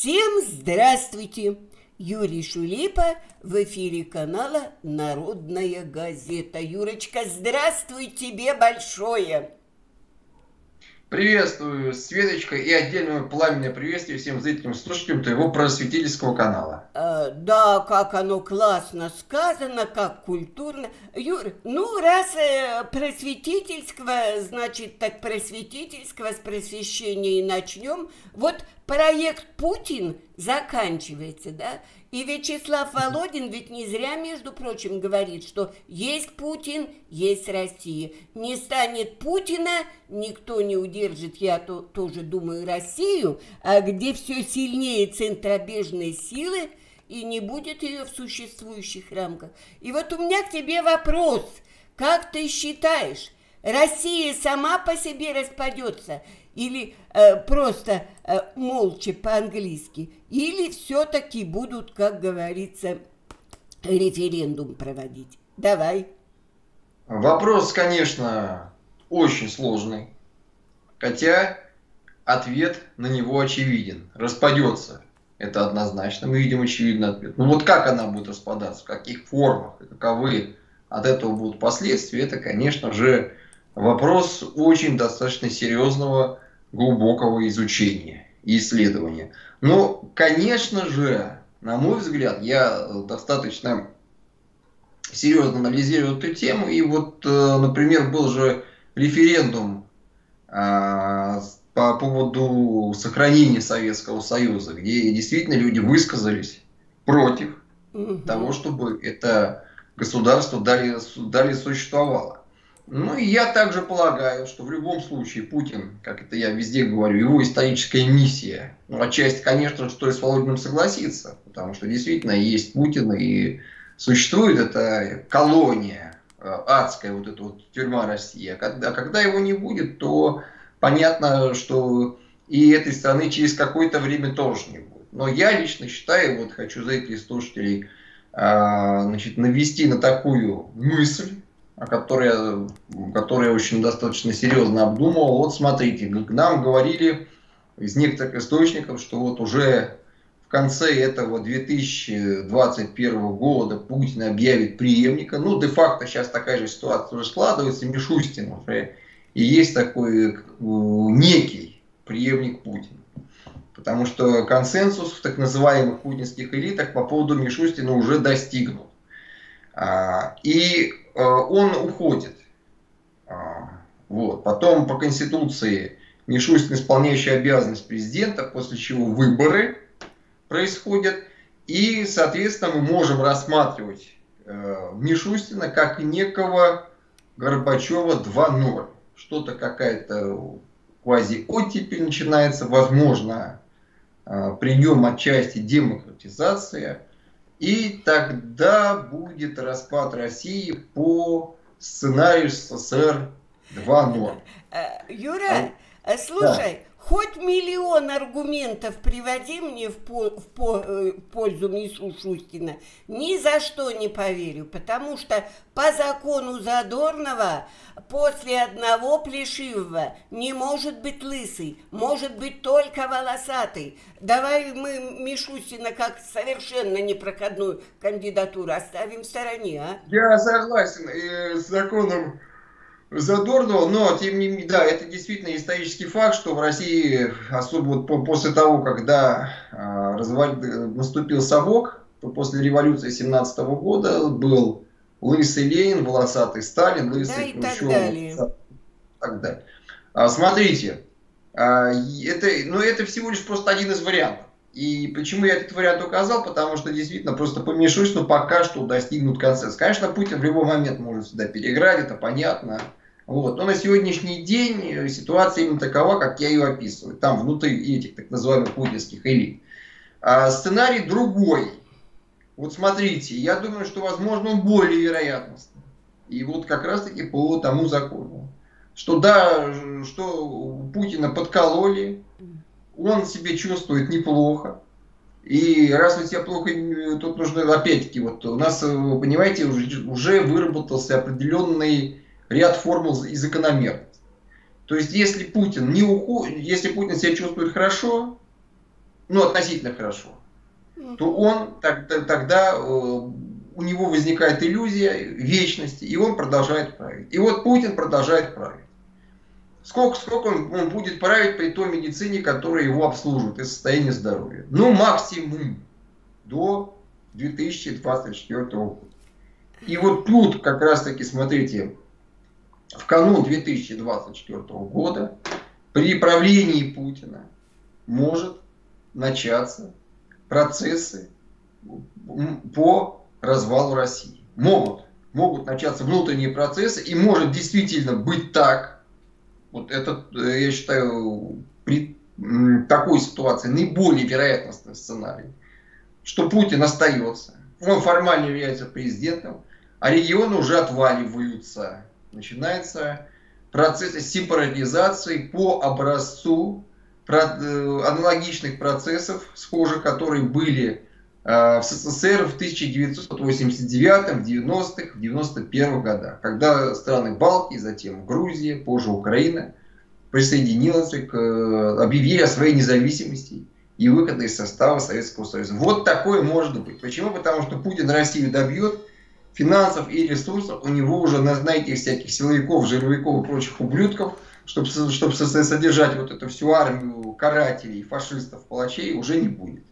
Всем здравствуйте! Юрий Шулипа в эфире канала «Народная газета». Юрочка, здравствуй тебе большое! Приветствую, Светочка, и отдельное пламенное приветствие всем зрителям, слушателям твоего просветительского канала. Э, да, как оно классно сказано, как культурно. Юр, ну, раз э, просветительского, значит, так просветительского с просвещения и начнем. Вот проект Путин заканчивается, да? И Вячеслав Володин ведь не зря, между прочим, говорит, что есть Путин, есть Россия. Не станет Путина, никто не удержит, я то, тоже думаю, Россию, а где все сильнее центробежные силы, и не будет ее в существующих рамках. И вот у меня к тебе вопрос. Как ты считаешь, Россия сама по себе распадется или э, просто э, молча по-английски, или все-таки будут, как говорится, референдум проводить. Давай. Вопрос, конечно, очень сложный, хотя ответ на него очевиден. Распадется. Это однозначно. Мы видим очевидный ответ. Но вот как она будет распадаться, в каких формах, каковы от этого будут последствия, это, конечно же, вопрос очень достаточно серьезного, глубокого изучения и исследования. Но, конечно же, на мой взгляд, я достаточно серьезно анализирую эту тему. И вот, э, например, был же референдум а, по поводу сохранения Советского Союза, где действительно люди высказались против угу. того, чтобы это государство далее, далее существовало. Ну и я также полагаю, что в любом случае Путин, как это я везде говорю, его историческая миссия, ну отчасти, конечно, что и с Володиным согласиться, потому что действительно есть Путин и существует эта колония, э, адская вот эта вот тюрьма России. А когда, когда его не будет, то понятно, что и этой страны через какое-то время тоже не будет. Но я лично считаю, вот хочу зрителей и слушателей а, значит, навести на такую мысль, которой я очень достаточно серьезно обдумывал. Вот смотрите, нам говорили из некоторых источников, что вот уже в конце этого 2021 года Путин объявит преемника. Ну, де-факто сейчас такая же ситуация уже складывается. Мишустин уже и есть такой э, некий преемник Путина. Потому что консенсус в так называемых путинских элитах по поводу Мишустина уже достигнут. А, и он уходит. А, вот. Потом по Конституции Мишустин исполняющий обязанность президента, после чего выборы происходят. И, соответственно, мы можем рассматривать э, Мишустина как некого Горбачева 2.0 что-то какая-то квази-оттепель начинается, возможно, а, прием отчасти демократизация, и тогда будет распад России по сценарию СССР 2.0. Э, Юра, а, слушай, Хоть миллион аргументов приводи мне в, по, в, по, э, пользу Мису Шустина, ни за что не поверю, потому что по закону Задорнова после одного плешивого не может быть лысый, может быть только волосатый. Давай мы Мишустина как совершенно непроходную кандидатуру оставим в стороне, а? Я согласен с законом Задорнова, но тем не менее, да, это действительно исторический факт, что в России, особо вот после того, когда а, разваль... наступил совок, после революции 17 года был лысый Ленин, волосатый Сталин, лысый да, и так далее. так далее. А, смотрите, а, это, ну, это всего лишь просто один из вариантов. И почему я этот вариант указал? Потому что действительно просто помешусь, но пока что достигнут консенсус. Конечно, Путин в любой момент может сюда переиграть, это понятно. Вот. Но на сегодняшний день э, ситуация именно такова, как я ее описываю. Там внутри этих так называемых путинских элит. А сценарий другой. Вот смотрите, я думаю, что, возможно, более вероятностный. И вот как раз-таки по тому закону. Что да, что Путина подкололи, он себя чувствует неплохо. И раз вы себя плохо, тут нужно опять-таки, вот у нас, понимаете, уже, уже выработался определенный ряд формул и закономерностей. То есть, если Путин не уходит, если Путин себя чувствует хорошо, ну, относительно хорошо, то он так, тогда э, у него возникает иллюзия вечности, и он продолжает править. И вот Путин продолжает править. Сколько, сколько он, он будет править при той медицине, которая его обслуживает и состояние здоровья? Ну, максимум до 2024 года. И вот тут как раз таки, смотрите, в канун 2024 года при правлении Путина может начаться процессы по развалу России. Могут. Могут начаться внутренние процессы, и может действительно быть так, вот это, э, я считаю, при такой ситуации наиболее вероятностный сценарий, что Путин остается, он формально является президентом, а регионы уже отваливаются. Начинается процесс сепаратизации по образцу э, аналогичных процессов, схожих, которые были э, в СССР в 1989, в 90-х, в 91 годах, когда страны Балтии, затем Грузия, позже Украина присоединилась к, э, объявили о своей независимости и выхода из состава Советского Союза. Вот такое может быть. Почему? Потому что Путин Россию добьет, финансов и ресурсов у него уже на, на этих всяких силовиков, жировиков и прочих ублюдков, чтобы, чтобы содержать вот эту всю армию карателей, фашистов, палачей, уже не будет.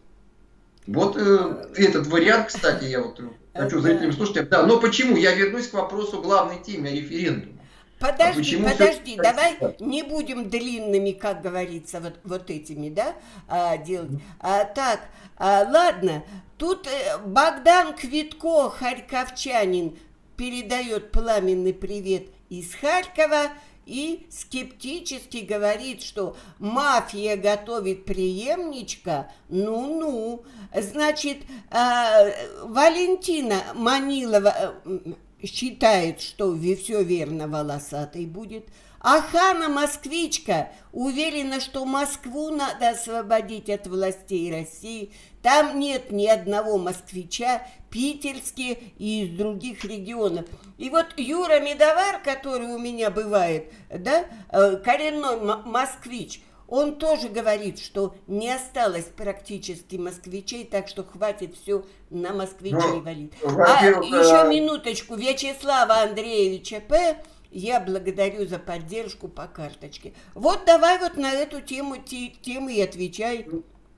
Вот э, этот вариант, кстати, я вот хочу зрителям слушать. Да, но почему? Я вернусь к вопросу главной теме референдума. Подожди, а подожди, все... давай не будем длинными, как говорится, вот, вот этими, да, а, делать. А, так, а, ладно, тут э, Богдан Квитко, харьковчанин, передает пламенный привет из Харькова и скептически говорит, что мафия готовит преемничка, ну-ну. Значит, э, Валентина Манилова э, считает, что все верно волосатый будет, а Хана-москвичка уверена, что Москву надо освободить от властей России. Там нет ни одного москвича, питерские и из других регионов. И вот Юра Медовар, который у меня бывает, да, э, коренной москвич, он тоже говорит, что не осталось практически москвичей, так что хватит все на москвичей ну, валить. А еще э, минуточку. Вячеслава Андреевича П. Я благодарю за поддержку по карточке. Вот давай вот на эту тему, тему и отвечай.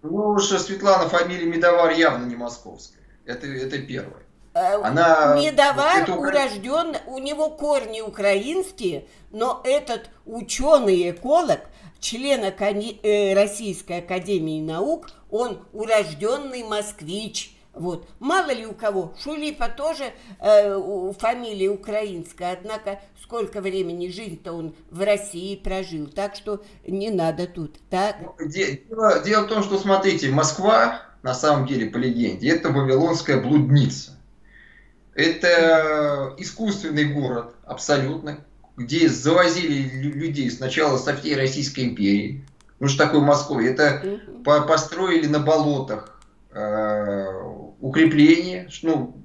Ну уж Светлана фамилия Медовар явно не московская. Это, это первое. Э, Она... Медовар это... урожден, у него корни украинские, но этот ученый-эколог член Акади... э, Российской Академии Наук, он урожденный москвич. Вот. Мало ли у кого. Шулипа тоже э, фамилия украинская, однако сколько времени жизнь-то он в России прожил. Так что не надо тут. Так? Ну, дело, дело в том, что, смотрите, Москва, на самом деле, по легенде, это вавилонская блудница. Это искусственный город, абсолютно, где завозили людей сначала со всей Российской империи. Ну что такое Москва? Это по построили на болотах э, укрепления. Ну,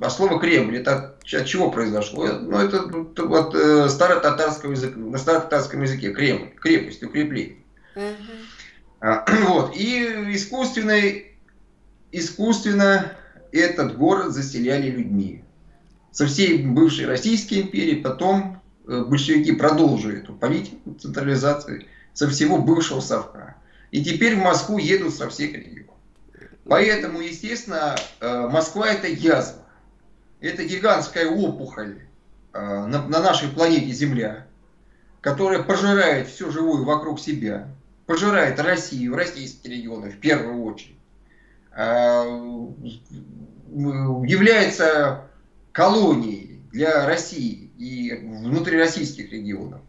а слово Кремль, это от, от чего произошло? Ну, это от э, старо-татарского языка, на старо-татарском языке Кремль, крепость, укрепление. Uh-huh. Вот. И искусственно, искусственно этот город заселяли людьми. Со всей бывшей Российской империи, потом Э, большевики продолжили эту политику централизации со всего бывшего Совка. И теперь в Москву едут со всех регионов. Поэтому, естественно, э, Москва это язва. Это гигантская опухоль э, на нашей планете Земля, которая пожирает все живое вокруг себя, пожирает Россию, российские регионы в первую очередь, является колонией для России и внутрироссийских регионов,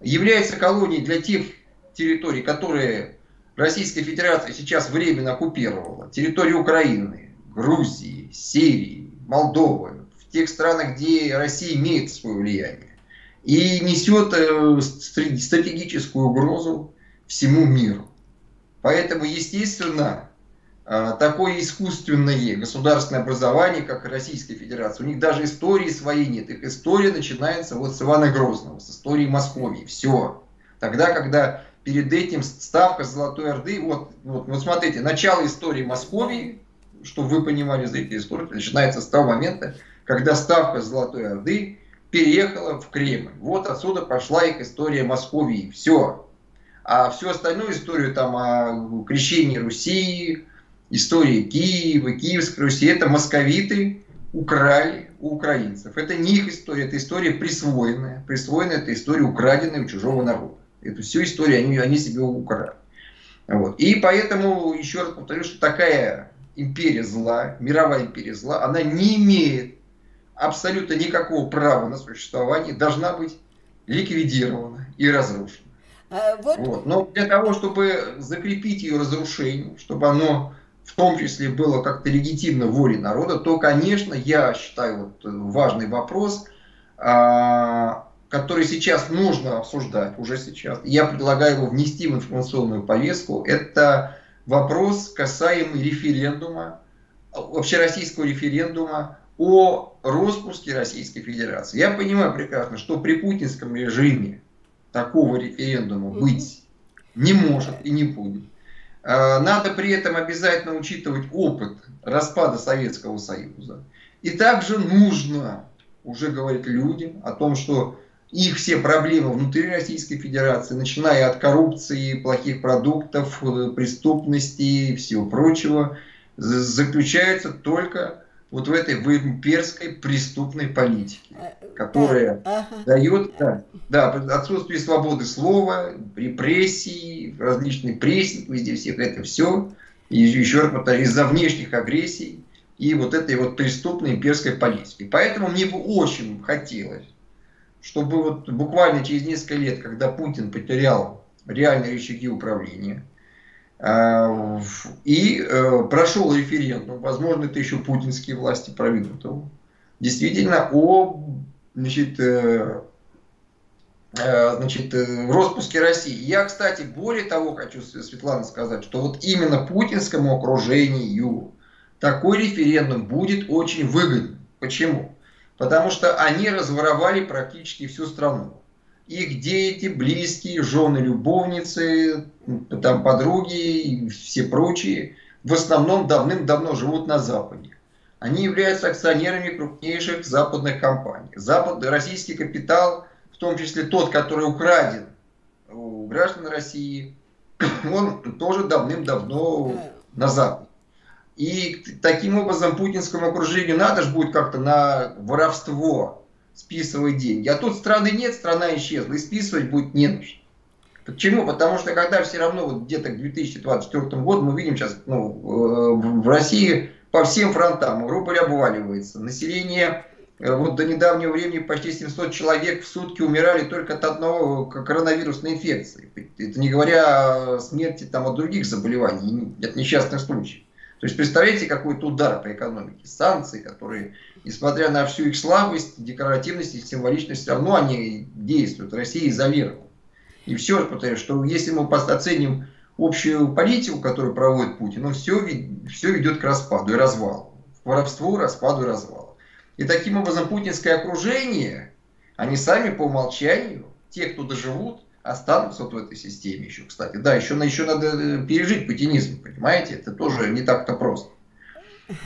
является колонией для тех территорий, которые Российская Федерация сейчас временно оккупировала. Территории Украины, Грузии, Сирии, Молдовы, в тех странах, где Россия имеет свое влияние. И несет э, стратегическую угрозу всему миру. Поэтому, естественно, такое искусственное государственное образование, как Российская Федерация. У них даже истории своей нет. Их история начинается вот с Ивана Грозного, с истории Москвы. Все. Тогда, когда перед этим ставка Золотой Орды, вот, вот, вот смотрите, начало истории Московии, чтобы вы понимали этой истории, начинается с того момента, когда ставка Золотой Орды переехала в Кремль. Вот отсюда пошла их история Московии. Все. А всю остальную историю там о крещении Руси, истории Киева, Киевской Руси, это московиты украли у украинцев. Это не их история, это история присвоенная. Присвоенная это история украденная у чужого народа. Эту всю историю они, они себе украли. Вот. И поэтому, еще раз повторю, что такая империя зла, мировая империя зла, она не имеет абсолютно никакого права на существование, должна быть ликвидирована и разрушена. А, вот. Вот. Но для того, чтобы закрепить ее разрушение, чтобы оно в том числе было как-то легитимно воле народа, то, конечно, я считаю вот важный вопрос, а, который сейчас нужно обсуждать, уже сейчас. Я предлагаю его внести в информационную повестку. Это вопрос, касаемый референдума, общероссийского референдума о распуске Российской Федерации. Я понимаю прекрасно, что при путинском режиме такого референдума быть не может и не будет. А, надо при этом обязательно учитывать опыт распада Советского Союза. И также нужно уже говорить людям о том, что их все проблемы внутри Российской Федерации, начиная от коррупции, плохих продуктов, э, преступности и всего прочего, заключаются только вот в этой в имперской преступной политике, э, которая ага. дает да, да, отсутствие свободы слова, репрессии, различный прессинг, везде всех это все, и еще раз повторяю, из-за внешних агрессий и вот этой вот преступной имперской политики. Поэтому мне бы очень хотелось, чтобы вот буквально через несколько лет, когда Путин потерял реальные рычаги управления, э, и э, прошел референдум, возможно, это еще путинские власти проведут его, действительно о значит, э, значит, в распуске России. Я, кстати, более того хочу, Светлана, сказать, что вот именно путинскому окружению такой референдум будет очень выгоден. Почему? потому что они разворовали практически всю страну. Их дети, близкие, жены, любовницы, там подруги и все прочие в основном давным-давно живут на Западе. Они являются акционерами крупнейших западных компаний. Запад, российский капитал, в том числе тот, который украден у граждан России, он тоже давным-давно на Западе. И таким образом путинскому окружению надо же будет как-то на воровство списывать деньги. А тут страны нет, страна исчезла, и списывать будет не нужно. Почему? Потому что когда все равно вот где-то к 2024 году мы видим сейчас ну, в России по всем фронтам рубль обваливается. Население э, вот до недавнего времени почти 700 человек в сутки умирали только от одного коронавирусной инфекции. Это не говоря о смерти там, от других заболеваний, от несчастных случаев. То есть представляете, какой-то удар по экономике. Санкции, которые, несмотря на всю их слабость, декоративность и символичность, все равно они действуют. Россия изолирована. И все, повторяю, что если мы оценим общую политику, которую проводит Путин, он все, все ведет к распаду и развалу. К воровству, распаду и развалу. И таким образом путинское окружение, они сами по умолчанию, те, кто доживут, останутся вот в этой системе еще, кстати. Да, еще, еще надо э, пережить путинизм, понимаете? Это тоже не так-то просто.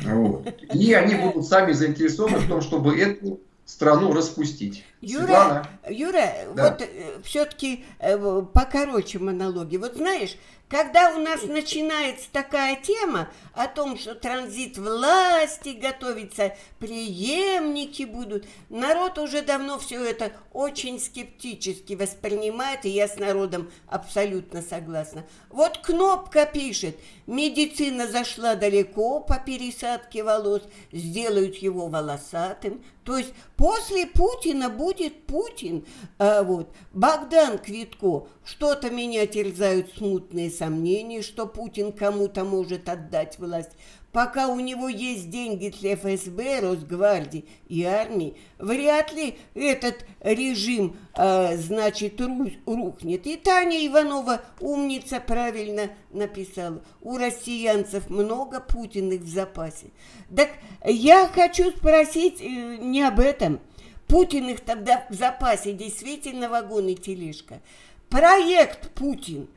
Вот. И они будут сами заинтересованы в том, чтобы эту страну распустить. Юра, Светлана? Юра да. вот э, все-таки э, покороче монологи. Вот знаешь, когда у нас начинается такая тема о том, что транзит власти готовится, преемники будут, народ уже давно все это очень скептически воспринимает, и я с народом абсолютно согласна. Вот Кнопка пишет, медицина зашла далеко по пересадке волос, сделают его волосатым. То есть после Путина будет Путин. А вот. Богдан Квитко, что-то меня терзают смутные сомнения, что Путин кому-то может отдать власть. Пока у него есть деньги для ФСБ, Росгвардии и армии, вряд ли этот режим, э, значит, рухнет. И Таня Иванова, умница, правильно написала. У россиянцев много Путиных в запасе. Так я хочу спросить э, не об этом. Путиных тогда в запасе действительно вагон и тележка. Проект Путин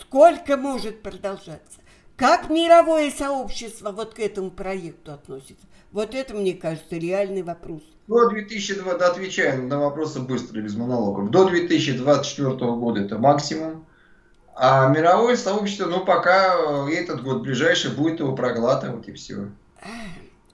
сколько может продолжаться? Как мировое сообщество вот к этому проекту относится? Вот это, мне кажется, реальный вопрос. До 2020, отвечаем на вопросы быстро, без монологов. До 2024 года это максимум. А мировое сообщество, ну, пока этот год ближайший будет его проглатывать и все.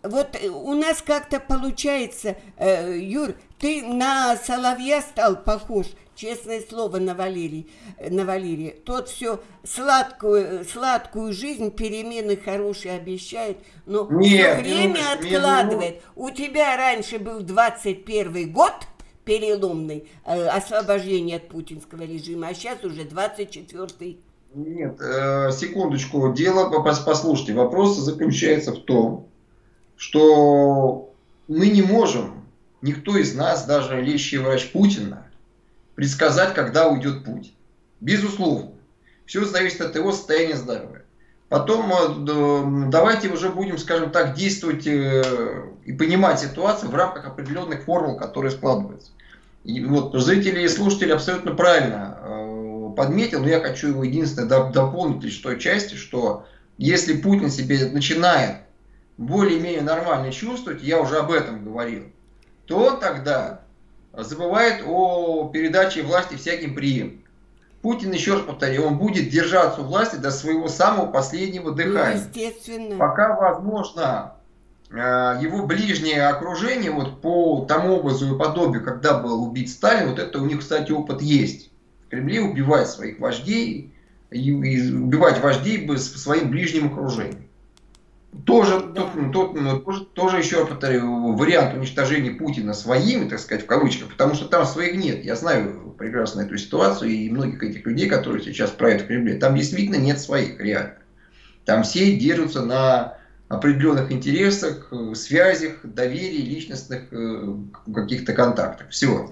Вот у нас как-то получается, э, Юр, ты на Соловья стал похож – честное слово на Валерий, на Валерия. Тот все сладкую, сладкую жизнь, перемены хорошие обещает, но Нет, время не, откладывает. Не, У тебя раньше был 21 год переломный, э, освобождение от путинского режима, а сейчас уже 24 Нет, э, секундочку, дело, послушайте, вопрос заключается в том, что мы не можем, никто из нас, даже лечащий врач Путина, предсказать, когда уйдет путь. Безусловно. Все зависит от его состояния здоровья. Потом э, давайте уже будем, скажем так, действовать э, и понимать ситуацию в рамках определенных формул, которые складываются. И вот зрители и слушатели абсолютно правильно э, подметил, но я хочу его единственное дополнить лишь той части, что если Путин себе начинает более-менее нормально чувствовать, я уже об этом говорил, то тогда забывает о передаче власти всяким преемникам. Путин, еще раз повторяю, он будет держаться у власти до своего самого последнего дыхания. Ну, естественно. Пока возможно э, его ближнее окружение, вот по тому образу и подобию, когда был убит Сталин, вот это у них, кстати, опыт есть. В Кремле убивать своих вождей, и убивать вождей бы своим ближним окружением. Тоже, да. тот, тот, ну, тоже, тоже еще повторю, вариант уничтожения Путина своими, так сказать, в кавычках, потому что там своих нет. Я знаю прекрасно эту ситуацию и многих этих людей, которые сейчас правят в Кремле. Там действительно нет своих, реально. Там все держатся на определенных интересах, связях, доверии, личностных э, каких-то контактах. Все.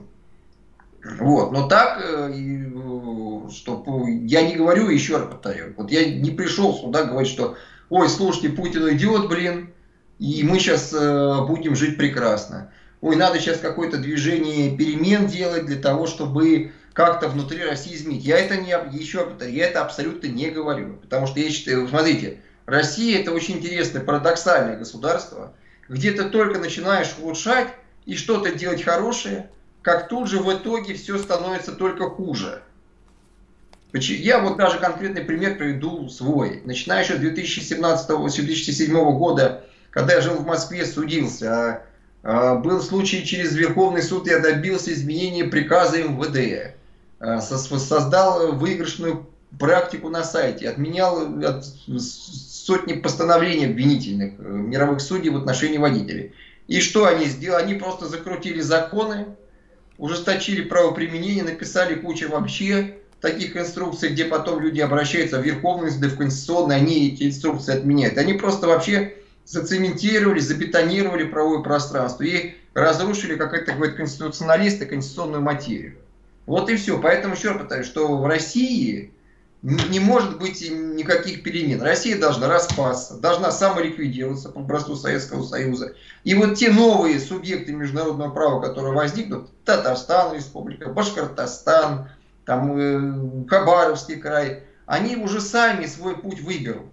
Вот. Но так, э, э, что я не говорю, еще раз повторю, вот я не пришел сюда говорить, что ой, слушайте, Путин идет, блин, и мы сейчас э, будем жить прекрасно. Ой, надо сейчас какое-то движение перемен делать для того, чтобы как-то внутри России изменить. Я это не, еще я это абсолютно не говорю. Потому что я считаю, смотрите, Россия это очень интересное, парадоксальное государство, где ты только начинаешь улучшать и что-то делать хорошее, как тут же в итоге все становится только хуже. Я вот даже конкретный пример приведу свой. Начиная еще с 2017-2007 года, когда я жил в Москве, судился, а, был случай через Верховный суд, я добился изменения приказа МВД, а, создал выигрышную практику на сайте, отменял сотни постановлений обвинительных э, мировых судей в отношении водителей. И что они сделали? Они просто закрутили законы, ужесточили правоприменение, написали кучу вообще таких инструкций, где потом люди обращаются в Верховный суд, в Конституционный, они эти инструкции отменяют. Они просто вообще зацементировали, забетонировали правовое пространство и разрушили, как это говорят конституционалисты, конституционную материю. Вот и все. Поэтому еще раз повторяю, что в России не может быть никаких перемен. Россия должна распасться, должна самоликвидироваться по образцу Советского Союза. И вот те новые субъекты международного права, которые возникнут, Татарстан, Республика, Башкортостан, там э, Хабаровский край, они уже сами свой путь выберут.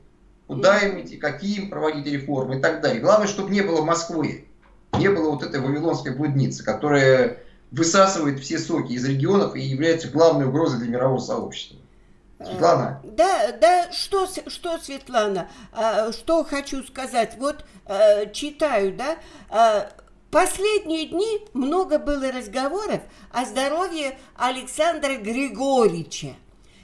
Куда им идти, какие им проводить реформы и так далее. Главное, чтобы не было Москвы, не было вот этой вавилонской блудницы, которая высасывает все соки из регионов и является главной угрозой для мирового сообщества. Светлана. Да, да, что, что Светлана, а, что хочу сказать, вот э, читаю, да, а, Последние дни много было разговоров о здоровье Александра Григорьевича.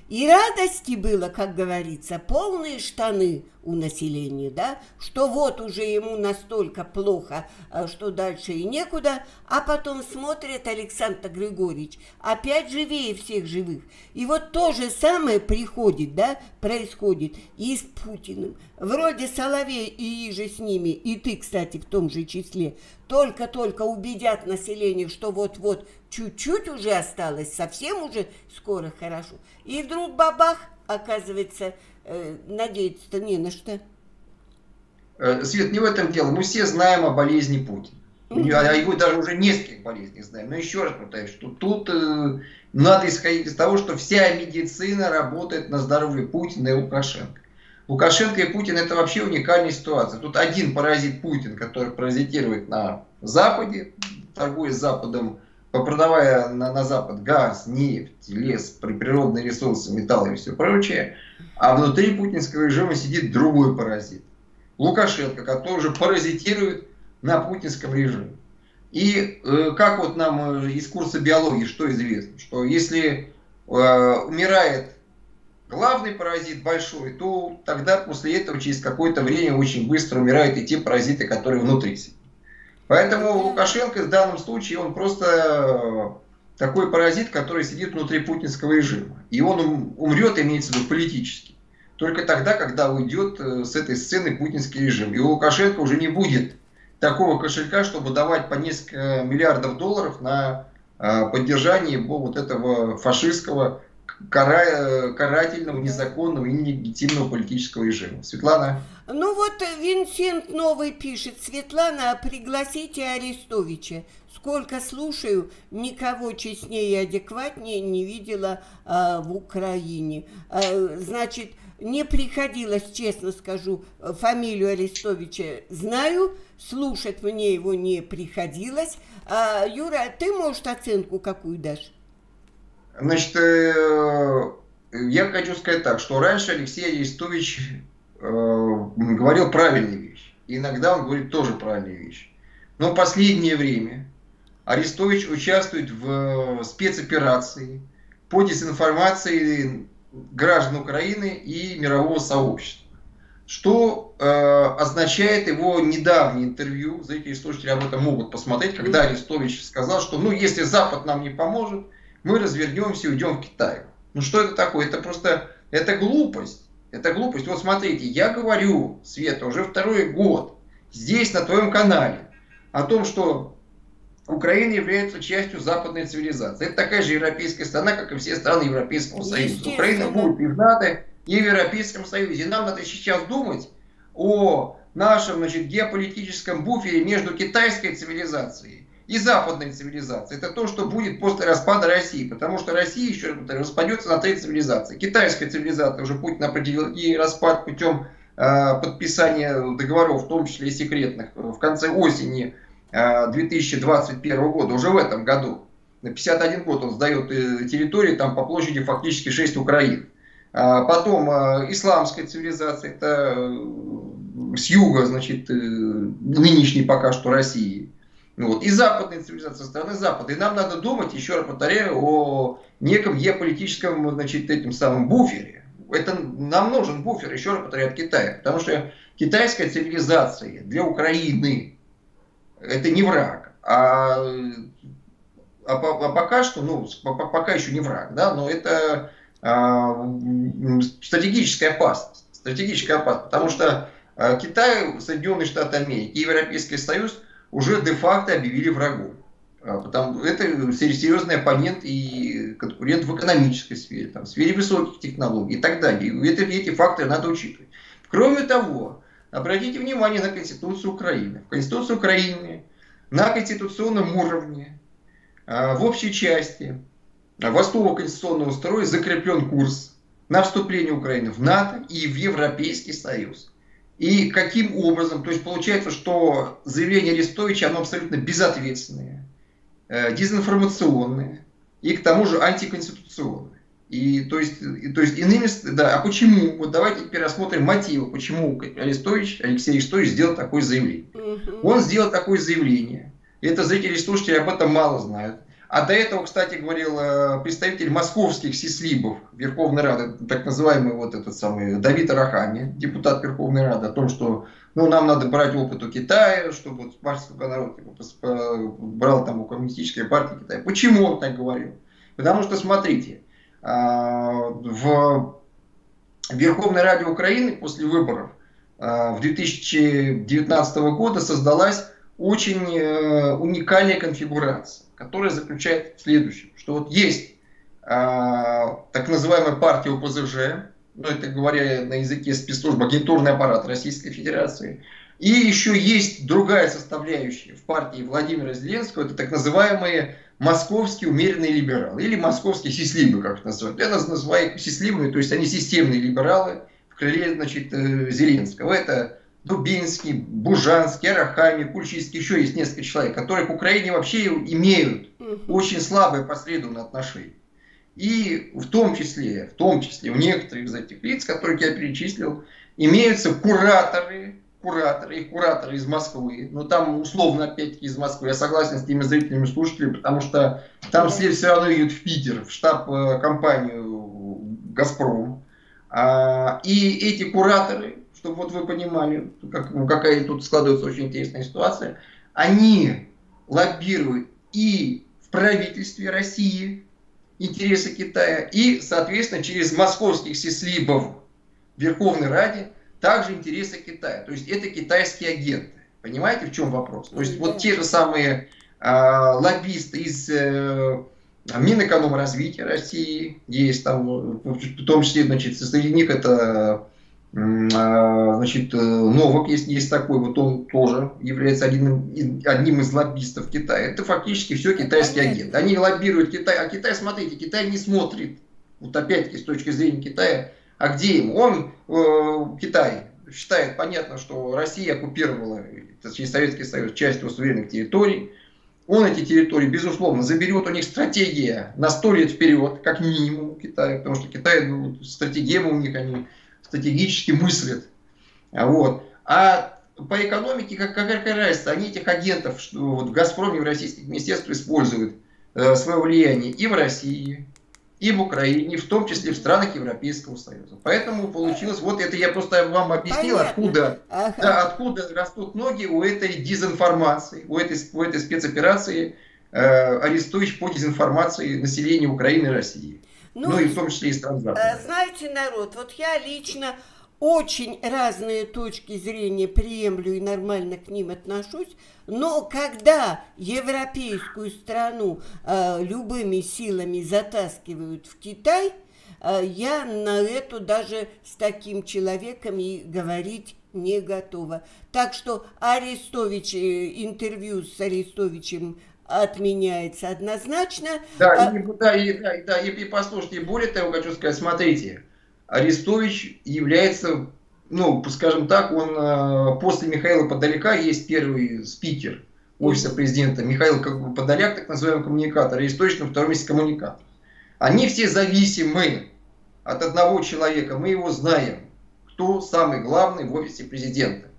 И радости было, как говорится, полные штаны у населения, да, что вот уже ему настолько плохо, а, что дальше и некуда, а потом смотрит Александр Григорьевич, опять живее всех живых. И вот то же самое приходит, да, происходит и с Путиным. Вроде Соловей и же с ними, и ты, кстати, в том же числе, только-только убедят население, что вот-вот чуть-чуть уже осталось, совсем уже скоро хорошо. И вдруг бабах, оказывается, э, надеяться-то не на что. Э, Свет, не в этом дело. Мы все знаем о болезни Путина. Mm-hmm. А его даже уже нескольких болезней знаем. Но еще раз повторяю, что тут э, надо исходить из того, что вся медицина работает на здоровье Путина и Лукашенко. Лукашенко и Путин это вообще уникальная ситуация. Тут один паразит Путин, который паразитирует на Западе, торгуя с Западом, продавая на, на Запад газ, нефть, лес, природные ресурсы, металлы и все прочее. А внутри путинского режима сидит другой паразит. Лукашенко, который уже паразитирует на путинском режиме. И э, как вот нам э, из курса биологии что известно, что если э, умирает главный паразит большой, то тогда после этого через какое-то время очень быстро умирают и те паразиты, которые внутри сидят. Поэтому Лукашенко в данном случае он просто э, такой паразит, который сидит внутри путинского режима. И он умрет, имеется в виду, политически. Только тогда, когда уйдет э, с этой сцены путинский режим. И у Лукашенко уже не будет такого кошелька, чтобы давать по несколько миллиардов долларов на э, поддержание вот этого фашистского кара... карательного, незаконного и нелегитимного политического режима. Светлана? Ну вот Винсент Новый пишет, Светлана, пригласите Арестовича. Сколько слушаю, никого честнее и адекватнее не видела а, в Украине. А, значит, не приходилось, честно скажу, фамилию Арестовича знаю, слушать мне его не приходилось. А, Юра, ты, может, оценку какую дашь? Значит, э, я хочу сказать так, что раньше Алексей Арестович э, говорил правильные вещи. Иногда он говорит тоже правильные вещи. Но в последнее время Арестович участвует в спецоперации по дезинформации граждан Украины и мирового сообщества. Что э, означает его недавнее интервью, зрители и слушатели об этом могут посмотреть, когда Арестович сказал, что ну если Запад нам не поможет, мы развернемся и уйдем в Китай. Ну что это такое? Это просто, это глупость. Это глупость. Вот смотрите, я говорю, Света, уже второй год здесь, на твоем канале, о том, что Украина является частью западной цивилизации. Это такая же европейская страна, как и все страны Европейского Союза. Украина будет и в НАТО, и в Европейском Союзе. И нам надо сейчас думать о нашем значит, геополитическом буфере между китайской цивилизацией и западной цивилизации. Это то, что будет после распада России. Потому что Россия еще распадется на три цивилизации. Китайская цивилизация уже Путин определил и распад путем э, подписания договоров, в том числе и секретных, в конце осени э, 2021 года, уже в этом году. На 51 год он сдает э, территории там по площади фактически 6 Украин. А потом э, исламская цивилизация, это э, с юга, значит, э, нынешней пока что России. Ну вот, и западная цивилизация со стороны Запада. И нам надо думать, еще раз повторяю, о неком геополитическом значит, этим самым буфере. Это нам нужен буфер, еще раз повторяю, от Китая. Потому что китайская цивилизация для Украины это не враг. А, а, а пока что, ну, пока еще не враг, да, но это а, стратегическая опасность. Стратегическая опасность. Потому что а, Китай, Соединенные Штаты Америки Европейский Союз – уже де-факто объявили врагом. А, потому это серьезный оппонент и конкурент в экономической сфере, там, в сфере высоких технологий и так далее. И это, эти факторы надо учитывать. Кроме того, обратите внимание на Конституцию Украины. В Конституции Украины на конституционном уровне, а, в общей части Восточного конституционного строя закреплен курс на вступление Украины в НАТО и в Европейский Союз. И каким образом, то есть получается, что заявление Арестовича, оно абсолютно безответственное, э, дезинформационное и к тому же антиконституционное. И то есть, и, то есть иными, да, а почему? Вот давайте теперь рассмотрим мотивы, почему Арестович, Алексей Арестович сделал такое заявление. Он сделал такое заявление. Это зрители и слушатели об этом мало знают. А до этого, кстати, говорил э, представитель московских сислибов Верховной Рады, так называемый вот этот самый Давид Арахами, депутат Верховной Рады, о том, что ну, нам надо брать опыт у Китая, чтобы вот марксовский народ типа, брал там у коммунистической партии Китая. Почему он так говорил? Потому что, смотрите, а, в Верховной Раде Украины после выборов в 2019 года создалась очень э, уникальная конфигурация которая заключает в следующем, что вот есть э, так называемая партия ОПЗЖ, ну это говоря на языке спецслужб, агентурный аппарат Российской Федерации, И еще есть другая составляющая в партии Владимира Зеленского, это так называемые московские умеренные либералы, или московские сисливы, как их называют. Я нас называю их сисливыми, то есть они системные либералы в крыле значит, э, Зеленского. Это Дубинский, Бужанский, Арахами, Кульчинский, еще есть несколько человек, которые к Украине вообще имеют очень слабое последовательное отношение. И в том числе, в том числе у некоторых из этих лиц, которых я перечислил, имеются кураторы, кураторы, их кураторы из Москвы. Но там условно опять-таки из Москвы. Я согласен с теми зрителями, слушателями, потому что там все все равно едут в Питер, в штаб-компанию «Газпром». А, и эти кураторы, чтобы вот вы понимали, как, ну, какая тут складывается очень интересная ситуация, они лоббируют и в правительстве России интересы Китая, и, соответственно, через московских сислибов в Верховной Раде также интересы Китая. То есть это китайские агенты. Понимаете, в чем вопрос? То есть вот те же самые э, лоббисты из э, Минэкономразвития России есть там, в том числе, значит, среди них это значит, э, Новок есть, есть такой, вот он тоже является одним, одним из лоббистов Китая. Это фактически все китайские агенты. Они лоббируют Китай, а Китай, смотрите, Китай не смотрит, вот опять-таки с точки зрения Китая, а где ему? Он, э, Китай, считает, понятно, что Россия оккупировала, точнее Советский Союз, часть его суверенных территорий. Он эти территории, безусловно, заберет. У них стратегия на сто лет вперед, как минимум у Китая, потому что Китай, ну, стратегия у них, они стратегически мыслят. Вот. А по экономике, как, какая разница, они этих агентов что вот в «Газпроме» в российских министерствах используют э, свое влияние и в России, и в Украине, в том числе в странах Европейского Союза. Поэтому получилось, вот это я просто вам объяснил, откуда, ага. да, откуда растут ноги у этой дезинформации, у этой, у этой спецоперации э, Арестович по дезинформации населения Украины и России. Ну, ну и в том числе и стран Запада. Э, знаете, народ, вот я лично очень разные точки зрения приемлю и нормально к ним отношусь, но когда европейскую страну э, любыми силами затаскивают в Китай, э, я на эту даже с таким человеком и говорить не готова. Так что Арестович, э, интервью с Арестовичем отменяется однозначно. Да, а... и, да, и, да, да, и, и послушайте, более того, хочу сказать, смотрите, Арестович является, ну, скажем так, он э, после Михаила Подоляка есть первый спикер офиса президента, Михаил Подоляк, так называемый коммуникатор, Арестович на втором месте коммуникатор. Они все зависимы от одного человека, мы его знаем, кто самый главный в офисе президента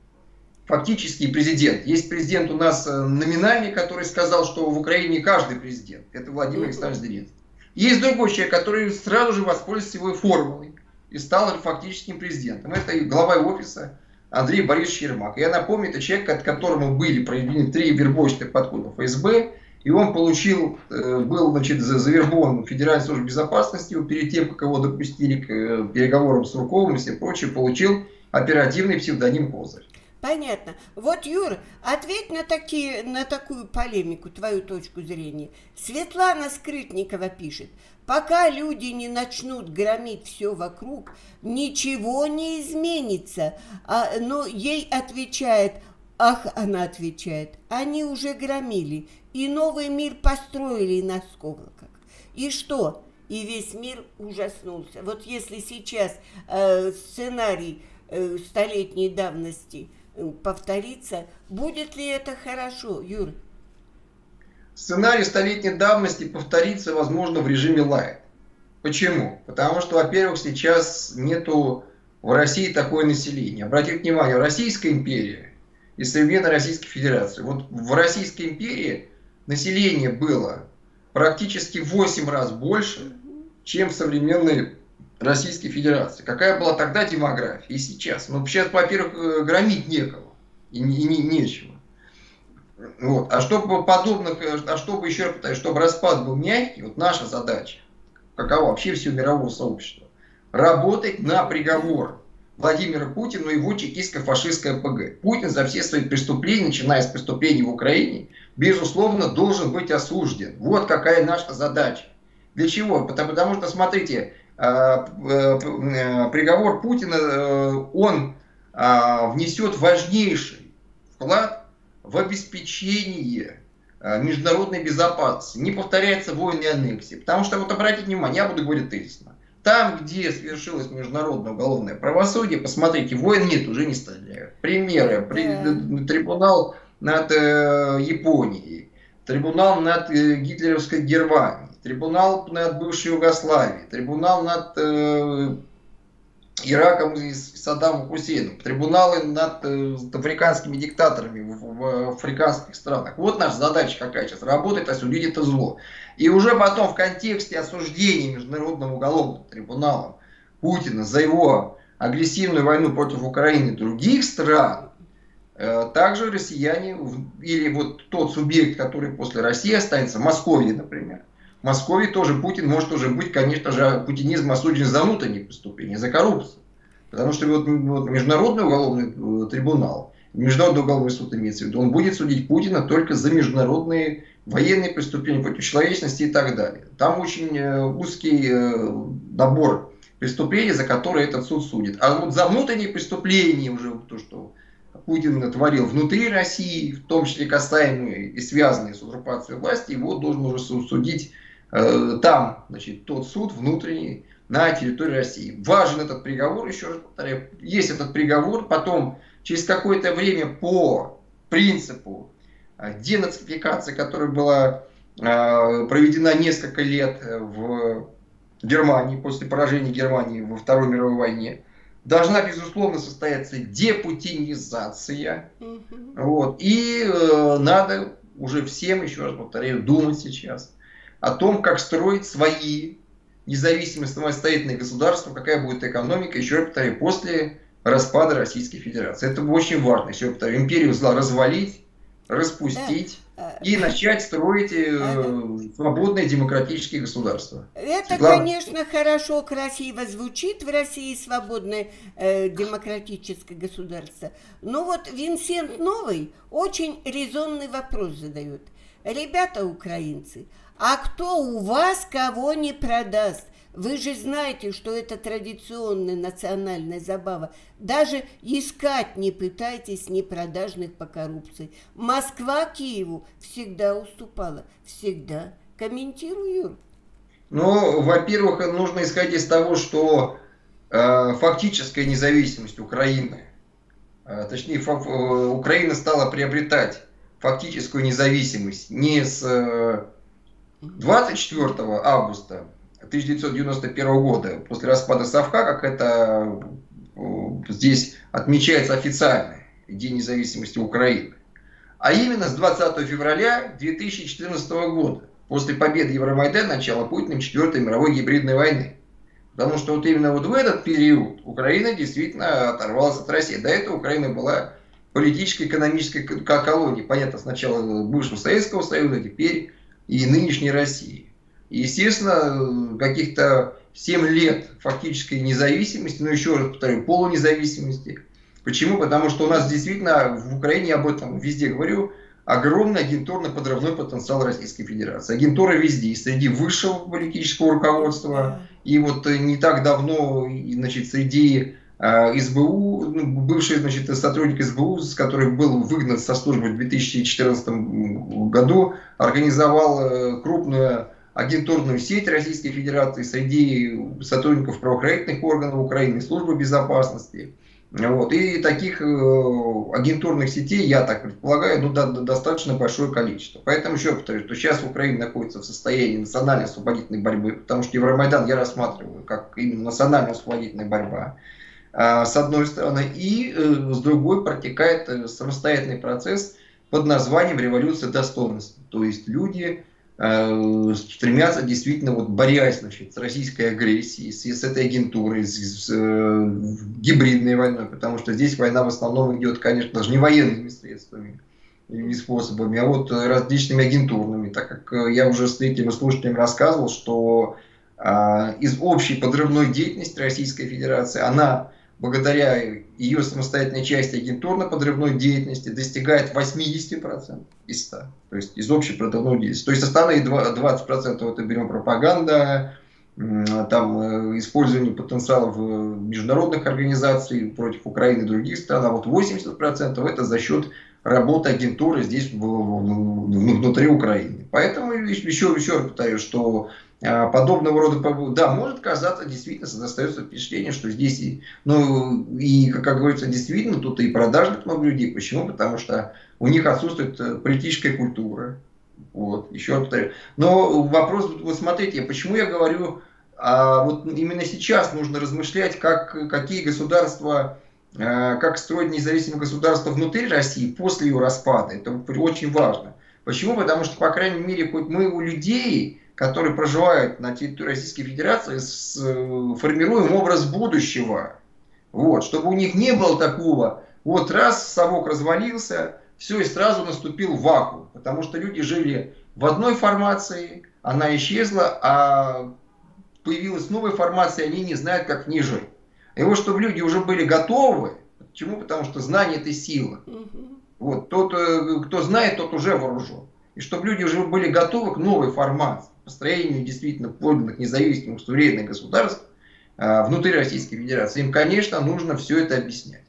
фактический президент. Есть президент у нас э, номинальный, который сказал, что в Украине каждый президент. Это Владимир Александрович Зеленский. Есть другой человек, который сразу же воспользовался его формулой и стал фактическим президентом. Это глава офиса Андрей Борисович Ермак. Я напомню, это человек, от которого были проведены три вербовочных подхода ФСБ, и он получил, э, был значит, завербован в Федеральной службе безопасности, перед тем, как его допустили к э, переговорам с Руковым и все прочее, получил оперативный псевдоним Козырь. Понятно. Вот, Юр, ответь на, такие, на такую полемику, твою точку зрения. Светлана Скрытникова пишет, пока люди не начнут громить все вокруг, ничего не изменится. А, но ей отвечает, ах, она отвечает, они уже громили, и новый мир построили на сколоках. И что? И весь мир ужаснулся. Вот если сейчас э, сценарий э, столетней давности – повторится. Будет ли это хорошо, Юр? Сценарий столетней давности повторится, возможно, в режиме лайт. Почему? Потому что, во-первых, сейчас нету в России такое население. Обратите внимание, Российская империя и современная Российская Федерация. Вот в Российской империи население было практически в 8 раз больше, чем в современной Российской Федерации. Какая была тогда демография и сейчас? Ну, сейчас, во-первых, э, громить некого и, не, не, нечего. Вот. А чтобы подобных, э, а чтобы еще раз чтобы распад был мягкий, вот наша задача, какова вообще всего мирового сообщества, работать на приговор Владимира Путина и его чекистско-фашистское ПГ. Путин за все свои преступления, начиная с преступлений в Украине, безусловно, должен быть осужден. Вот какая наша задача. Для чего? Потому, потому что, смотрите, приговор Путина, э, он внесет важнейший вклад в обеспечение э, международной безопасности. Не повторяется и аннексии. Потому что, вот обратите внимание, я буду говорить тезисно. Там, где свершилось международное уголовное правосудие, посмотрите, войн нет, уже не стреляют. Примеры. При, трибунал над э, Японией, трибунал над э, гитлеровской Германией, трибунал над бывшей Югославией, трибунал над э, Ираком и Саддамом Хусейном, трибуналы над э, африканскими диктаторами в, африканских странах. Вот наша задача какая сейчас, работать, осудить это зло. И уже потом в контексте осуждения Международным уголовным трибуналом Путина за его агрессивную войну против Украины других стран, э, также россияне, или вот тот субъект, который после России останется, Московия, например, Москве тоже Путин может уже быть, конечно же, путинизм осужден за внутренние преступления, за коррупцию. Потому что вот, вот Международный уголовный э, трибунал, Международный уголовный суд имеется в виду, он будет судить Путина только за международные военные преступления против человечности и так далее. Там очень э, узкий э, набор преступлений, за которые этот суд судит. А вот за внутренние преступления уже то, что Путин творил внутри России, в том числе касаемые и связанные с узурпацией власти, его должен уже судить там, значит, тот суд внутренний на территории России. Важен этот приговор, еще раз повторяю, есть этот приговор, потом через какое-то время по принципу э, денацификации, которая была э, проведена несколько лет в Германии, после поражения Германии во Второй мировой войне, должна, безусловно, состояться депутинизация. Угу. Вот. И э, надо уже всем, еще раз повторяю, думать сейчас о том, как строить свои независимые самостоятельные государства, какая будет экономика, еще раз повторяю, после распада Российской Федерации. Это очень важно. Еще раз повторяю, империю зла развалить, распустить и начать строить э, свободные демократические государства. Это, Светлана? конечно, хорошо, красиво звучит в России свободное э, демократическое государство. Но вот Винсент Новый очень резонный вопрос задает. Ребята украинцы, а кто у вас кого не продаст? Вы же знаете, что это традиционная национальная забава. Даже искать не пытайтесь непродажных по коррупции. Москва Киеву всегда уступала. Всегда. Комментирую, Ну, во-первых, нужно исходить из того, что э, фактическая независимость Украины, э, точнее, фа- э, Украина стала приобретать фактическую независимость не с... Э, 24 августа 1991 года, после распада Совка, как это э, здесь отмечается официально, День независимости Украины, а именно с 20 февраля 2014 года, после победы Евромайдана, начала Путиным Четвертой мировой гибридной войны. Потому что вот именно вот в этот период Украина действительно оторвалась от России. До этого Украина была политической, экономической колонией. Понятно, сначала бывшего Советского Союза, теперь и нынешней России. И, естественно, каких-то 7 лет фактической независимости, но еще раз повторю, полунезависимости. Почему? Потому что у нас действительно в Украине, об этом везде говорю, огромный агентурно-подрывной потенциал Российской Федерации. Агентура везде, среди высшего политического руководства, и вот не так давно, значит, среди СБУ, ну, бывший значит, сотрудник СБУ, который был выгнан со службы в 2014 году, организовал э, крупную агентурную сеть Российской Федерации среди сотрудников правоохранительных органов Украины, службы безопасности. Вот. И таких э, агентурных сетей, я так предполагаю, ну, до, достаточно большое количество. Поэтому еще повторю, что сейчас Украина находится в состоянии национальной освободительной борьбы, потому что Евромайдан я рассматриваю как именно национальная освободительная борьба. А, с одной стороны, и э, с другой протекает э, самостоятельный процесс под названием революция достоинства. То есть люди э, стремятся действительно, вот борясь значит, с российской агрессией, с, с этой агентурой, с, с э, гибридной войной, потому что здесь война в основном идет, конечно, даже не военными средствами и способами, а вот различными агентурными, так как я уже с этим слушателям рассказывал, что э, из общей подрывной деятельности Российской Федерации она благодаря ее самостоятельной части агентурно-подрывной деятельности достигает 80% из 100. То есть из общей подрывной деятельности. То есть остальные 20% это берем пропаганда, там э, использование потенциалов международных организаций против Украины и других стран, а вот 80% это за счет работы агентуры здесь внутри Украины. Поэтому еще, еще раз повторю, что подобного рода, да, может казаться, действительно, остается впечатление, что здесь, ну, и, как говорится, действительно, тут и продажных много людей. Почему? Потому что у них отсутствует э, политическая культура. Вот, еще повторю. Но вопрос, вот смотрите, почему я говорю, а вот именно сейчас нужно размышлять, как, какие государства, а, как строить независимое государство внутри России после ее распада. Это очень важно. Почему? Потому что, по крайней мере, хоть мы у людей которые проживают на территории Российской Федерации, с, э, формируем образ будущего. Вот, чтобы у них не было такого, вот раз совок развалился, все, и сразу наступил вакуум. Потому что люди жили в одной формации, она исчезла, а появилась новая формация, они не знают, как в ней жить. И вот, чтобы люди уже были готовы, почему? Потому что знание – это сила. Вот, тот, э, кто знает, тот уже вооружен. И чтобы люди уже были готовы к новой формации построению действительно подлинных независимых суверенных государств э, внутри Российской Федерации, им, конечно, нужно все это объяснять.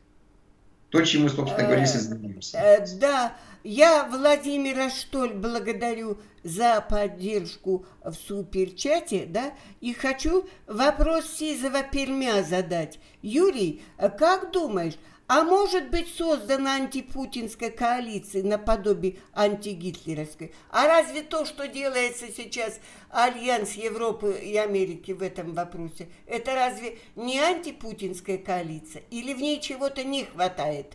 То, чем мы, собственно говоря, и занимаемся. Э, да, я Владимира Штоль благодарю за поддержку в суперчате, да, и хочу вопрос Сизова Пермя задать. Юрий, как думаешь, а может быть создана антипутинская коалиция наподобие антигитлеровской? А разве то, что делается сейчас Альянс Европы и Америки в этом вопросе, это разве не антипутинская коалиция? Или в ней чего-то не хватает?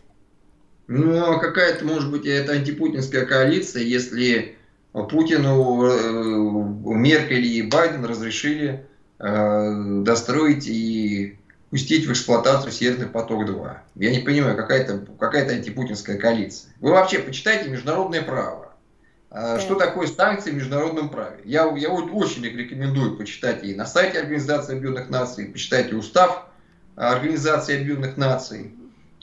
Ну, а какая-то, может быть, это антипутинская коалиция, если Путину, э, Меркель и Байден разрешили э, достроить и пустить в эксплуатацию Северный поток-2. Я не понимаю, какая-то какая антипутинская коалиция. Вы вообще почитайте международное право. А, что такое санкции в международном праве? Я, я вот очень рекомендую почитать и на сайте Организации Объединенных Наций, почитайте устав Организации Объединенных Наций.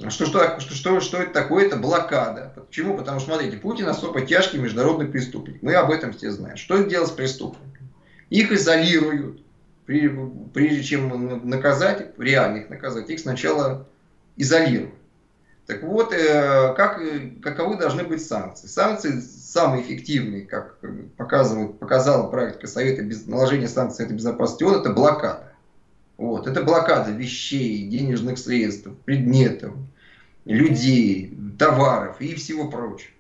Что, что, что, что, что это такое? Это блокада. Почему? Потому что, смотрите, Путин особо тяжкий международный преступник. Мы об этом все знаем. Что делать с преступниками? Их изолируют, прежде чем наказать, реально их наказать, их сначала изолируют. Так вот, э, как, каковы должны быть санкции? Санкции самые эффективные, как показывает, показала практика Совета без наложения санкций Совета Безопасности ООН, это блокада. Вот. Это блокада вещей, денежных средств, предметов, людей, товаров и всего прочего.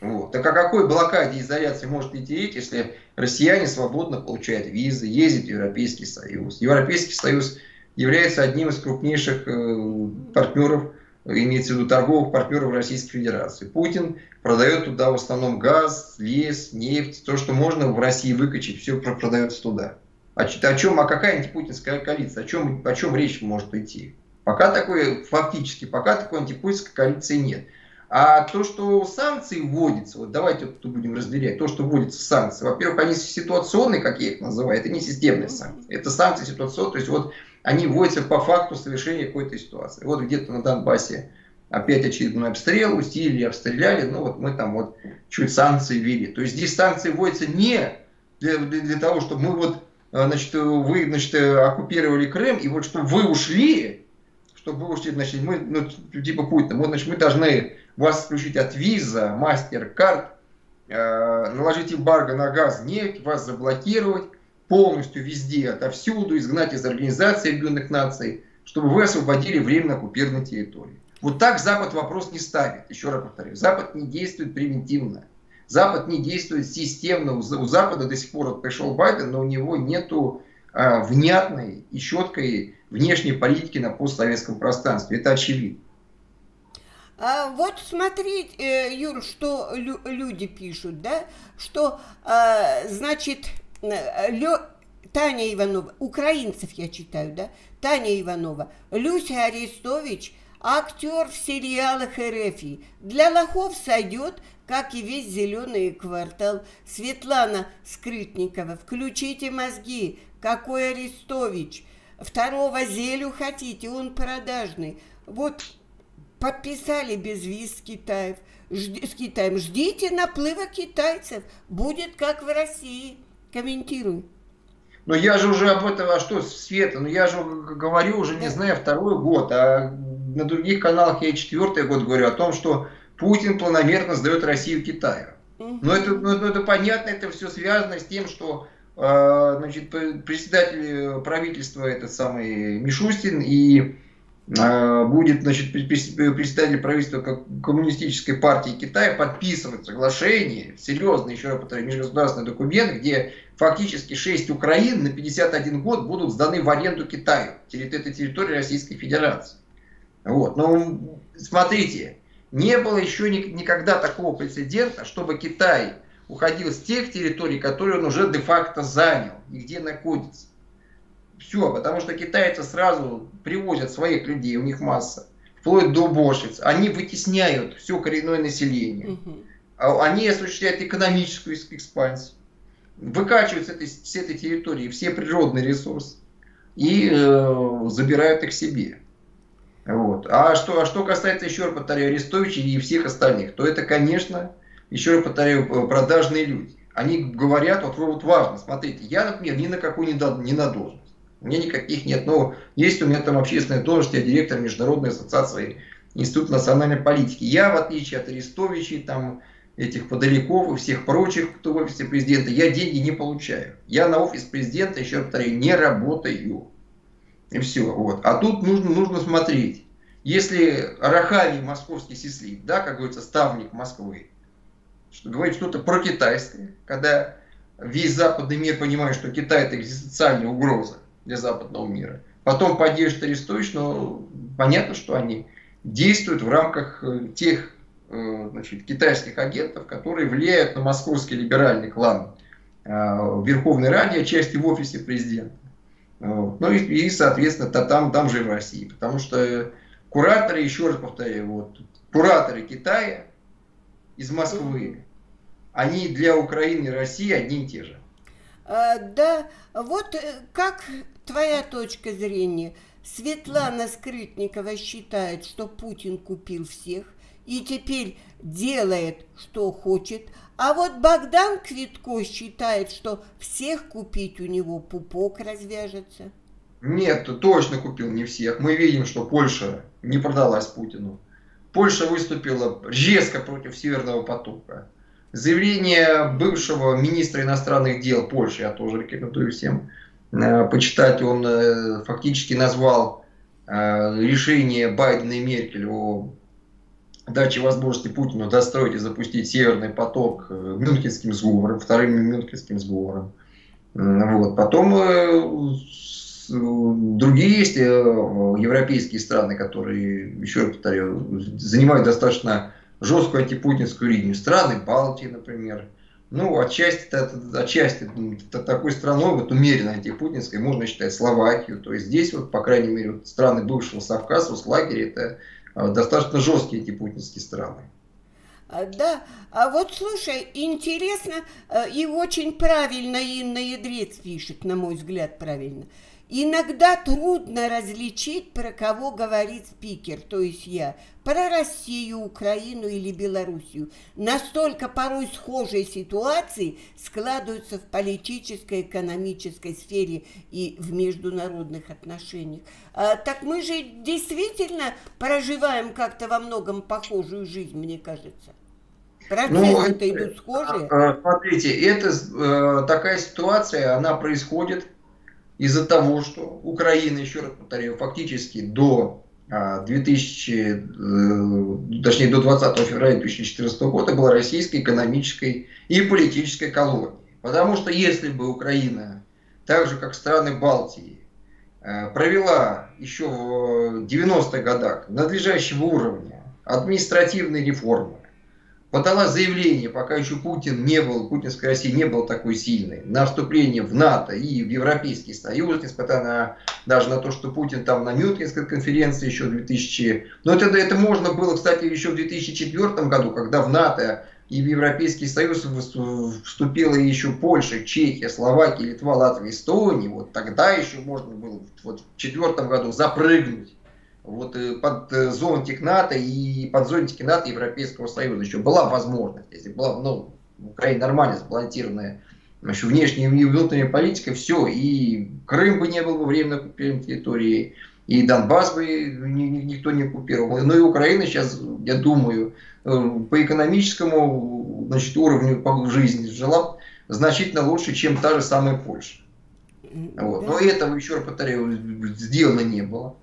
Вот. Так о какой блокаде изоляции может идти речь, если россияне свободно получают визы, ездят в Европейский Союз? Европейский Союз является одним из крупнейших э, партнеров, имеется в виду торговых партнеров Российской Федерации. Путин продает туда в основном газ, лес, нефть, то, что можно в России выкачать, все продается туда. О, о чем, а какая антипутинская коалиция, о чем, о чем речь может идти? Пока такой, фактически, пока такой антипутинской коалиции нет. А то, что санкции вводятся, вот давайте вот будем разделять, то, что вводятся санкции, во-первых, они ситуационные, как я их называю, это не системные санкции, это санкции ситуационные, то есть вот они вводятся по факту совершения какой-то ситуации. Вот где-то на Донбассе опять очередной обстрел, усилили, обстреляли, ну вот мы там вот чуть санкции ввели. То есть здесь санкции вводятся не для, для, для того, чтобы мы вот, значит, вы, значит, оккупировали Крым, и вот чтобы вы ушли, чтобы вы ушли, значит, мы, ну, типа Путина, вот, значит, мы должны вас исключить от виза, мастер-карт, э, наложить эмбарго на газ, нефть, вас заблокировать полностью везде, отовсюду, изгнать из Организации Объединенных Наций, чтобы вы освободили временно оккупированные территории. Вот так Запад вопрос не ставит. Еще раз повторю, Запад не действует превентивно. Запад не действует системно. У Запада до сих пор пришел Байден, но у него нету а, внятной и четкой внешней политики на постсоветском пространстве. Это очевидно. А вот смотри, э, Юр, что лю люди пишут, да, что, э, значит, э. Таня Иванова, украинцев я читаю, да, Таня Иванова, Люся Арестович, актер в сериалах РФИ. Для лохов сойдет, как и весь зеленый квартал. Светлана Скрытникова, включите мозги, какой Арестович. Второго зелю хотите, он продажный. Вот подписали без виз с, Китаев, с Китаем. Ждите наплыва китайцев. Будет как в России. Комментируй. Но я же уже об этом, а что, Света, ну я же говорю уже, не знаю, второй год, а на других каналах я четвертый год говорю о том, что Путин планомерно сдает Россию Китаю. Но это, но это понятно, это все связано с тем, что э, значит, председатель правительства этот самый Мишустин и будет значит, председатель правительства Коммунистической партии Китая подписывать соглашение, серьезный, еще раз повторяю, межгосударственный документ, где фактически 6 Украин на 51 год будут сданы в аренду Китаю. Это территория Российской Федерации. Вот. Но смотрите, не было еще никогда такого прецедента, чтобы Китай уходил с тех территорий, которые он уже де-факто занял и где находится. Все, потому что китайцы сразу привозят своих людей, у них масса, вплоть до уборщиц. Они вытесняют все коренное население. Угу. Они осуществляют экономическую экспансию. Выкачивают с этой, с этой территории все природные ресурсы и э, забирают их себе. Вот. А, что, а что касается, еще раз повторяю, Арестовича и всех остальных, то это, конечно, еще раз повторяю, э, продажные люди. Они говорят, вот, вот важно, смотрите, я, например, ни на какую не, до, не на должность. У меня никаких нет, но есть у меня там общественная должность, я директор Международной ассоциации Института национальной политики. Я, в отличие от Арестовичей, там, этих подаляков и всех прочих, кто в офисе президента, я деньги не получаю. Я на офис президента, еще раз повторяю, не работаю. И все. Вот. А тут нужно, нужно смотреть. Если Рахами московский сислив, да, как говорится, ставник Москвы, что говорит что-то про китайское, когда весь западный мир понимает, что Китай это экзистенциальная угроза для западного мира. Потом поддержит Арестович, но понятно, что они действуют в рамках э, тех э, значит, китайских агентов, которые влияют на московский либеральный клан э, в Верховной Раде, отчасти в офисе президента. Ну и, и соответственно, там, там же и в России. Потому что кураторы, еще раз повторяю, вот, кураторы Китая из Москвы, они для Украины и России одни и те же. А, да, вот как твоя точка зрения? Светлана Скрытникова считает, что Путин купил всех и теперь делает, что хочет, а вот Богдан Квитко считает, что всех купить у него пупок развяжется. Нет, точно купил не всех. Мы видим, что Польша не продалась Путину. Польша выступила резко против Северного потока. Заявление бывшего министра иностранных дел Польши, я тоже рекомендую всем почитать, он э, фактически назвал э, решение Байдена и Меркель о даче возможности Путину достроить и запустить Северный поток э, Мюнхенским сговором, вторым Мюнхенским сговором. Вот. Потом э, другие есть э, европейские страны, которые, еще раз повторяю, занимают достаточно жесткую антипутинскую линию. Страны Балтии, например. Ну, отчасти, отчасти такой страной, вот умеренно антипутинской, можно считать Словакию. То есть здесь, вот, по крайней мере, вот, страны бывшего Совказа, лагеря, это а, достаточно жесткие эти путинские страны. А, да, а вот слушай, интересно э, и очень правильно Инна Ядрец пишет, на мой взгляд, правильно. Иногда трудно различить, про кого говорит спикер, то есть я, про Россию, Украину или Белоруссию. Настолько порой схожие ситуации складываются в политической, экономической сфере и в международных отношениях. А, так мы же действительно проживаем как-то во многом похожую жизнь, мне кажется. Процессы-то ну, идут схожие. А, смотрите, это э, такая ситуация, она происходит из-за того, что Украина, еще раз повторяю, фактически до 2000, а, э, точнее до 20 февраля 2014 года была российской экономической и политической колонией. Потому что если бы Украина, так же как страны Балтии, э, провела еще в 90-х годах надлежащего уровня административные реформы, подала заявление, пока еще Путин не был, путинская Россия не была такой сильной, на вступление в НАТО и в Европейский Союз, несмотря на, даже на то, что Путин там на Мюнхенской конференции еще в 2000... Но это, это можно было, кстати, еще в 2004 году, когда в НАТО и в Европейский Союз вступила еще Польша, Чехия, Словакия, Литва, Латвия, Эстония. Вот тогда еще можно было вот, в 2004 году запрыгнуть вот э, под э, зонтик НАТО и под зонтики НАТО Европейского Союза еще была возможность, если была, ну, Украина нормально сбалансированная еще внешняя и внутренняя политика, все, и Крым бы не был бы временно оккупированной территорией, и Донбасс бы никто не оккупировал. Ну и Украина сейчас, я думаю, по экономическому значит, уровню жизни жила значительно лучше, чем та же самая Польша. Вот. Но этого, еще раз повторяю, сделано не было.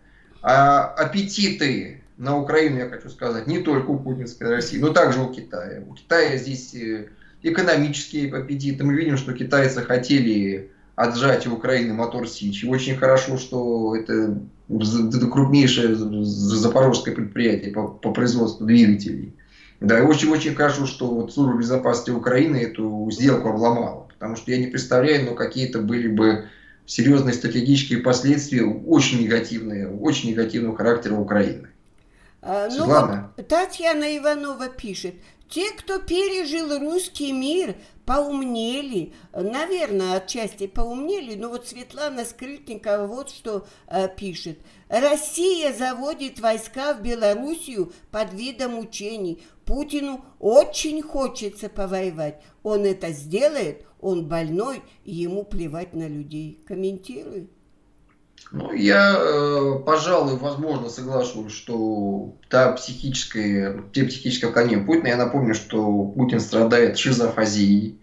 А аппетиты на Украину, я хочу сказать, не только у путинской России, но также у Китая. У Китая здесь э, экономические аппетиты. Мы видим, что китайцы хотели отжать у Украины мотор Сич. Очень хорошо, что это, это крупнейшее запорожское предприятие по, по производству двигателей. Да, и очень-очень хорошо, что вот служба безопасности Украины эту сделку обломала. Потому что я не представляю, но какие-то были бы серьезные стратегические последствия, очень негативные, очень негативного характера Украины. А, ну вот Татьяна Иванова пишет, те, кто пережил русский мир, поумнели, наверное, отчасти поумнели, но вот Светлана Скрытникова вот что э, пишет. Россия заводит войска в Белоруссию под видом учений. Путину очень хочется повоевать. Он это сделает, он больной, и ему плевать на людей. Комментируй. Ну, я, э, пожалуй, возможно, соглашусь, что та психическая, те психические отклонения Путина, я напомню, что Путин страдает шизофазией,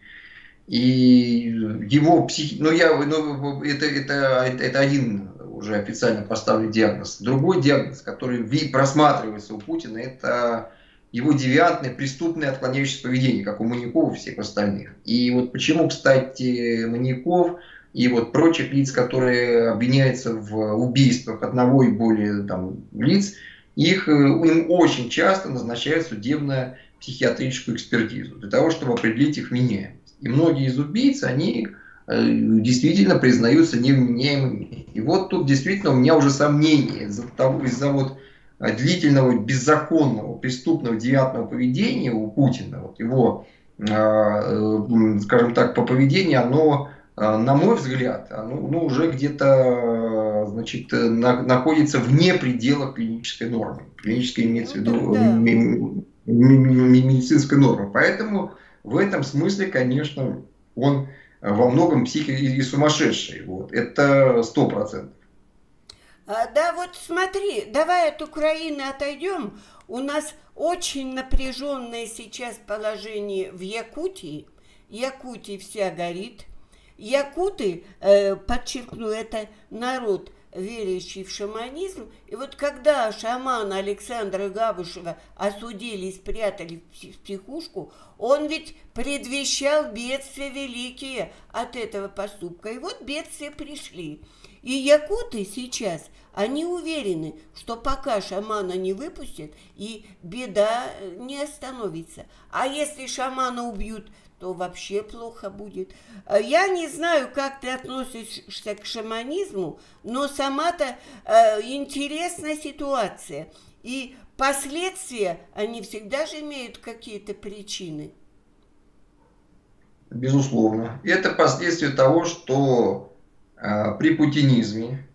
и его психи... Ну, я, ну, это, это, это один уже официально поставленный диагноз. Другой диагноз, который просматривается у Путина, это его девиантное, преступное, отклоняющееся поведение, как у Маньякова и всех остальных. И вот почему, кстати, Маньяков и вот прочих лиц, которые обвиняются в убийствах одного и более там, лиц, их, э, им очень часто назначают судебно-психиатрическую экспертизу для того, чтобы определить их вменяемость. И многие из убийц, они э, действительно признаются невменяемыми. И вот тут действительно у меня уже сомнения из-за того, из-за вот длительного, беззаконного, преступного, девятного поведения у Путина, вот его, а, э, скажем так, по поведению, оно на мой взгляд, оно ну, уже где-то значит, на, находится вне пределов клинической нормы. Клиническая имеется в виду ну, да. медицинской нормы. Поэтому в этом смысле, конечно, он во многом псих и сумасшедший. Вот. Это сто процентов. А, да, вот смотри, давай от Украины отойдем. У нас очень напряженное сейчас положение в Якутии. Якутия вся горит. Якуты, э, подчеркну, это народ, верящий в шаманизм. И вот когда шамана Александра Габушева осудили и спрятали в психушку, он ведь предвещал бедствия великие от этого поступка. И вот бедствия пришли. И якуты сейчас, они уверены, что пока шамана не выпустят, и беда не остановится. А если шамана убьют, то вообще плохо будет. Э, я не знаю, как ты относишься к шаманизму, но сама-то э, интересная ситуация. И последствия, они всегда же имеют какие-то причины. Безусловно. Это последствия того, что э, при путинизме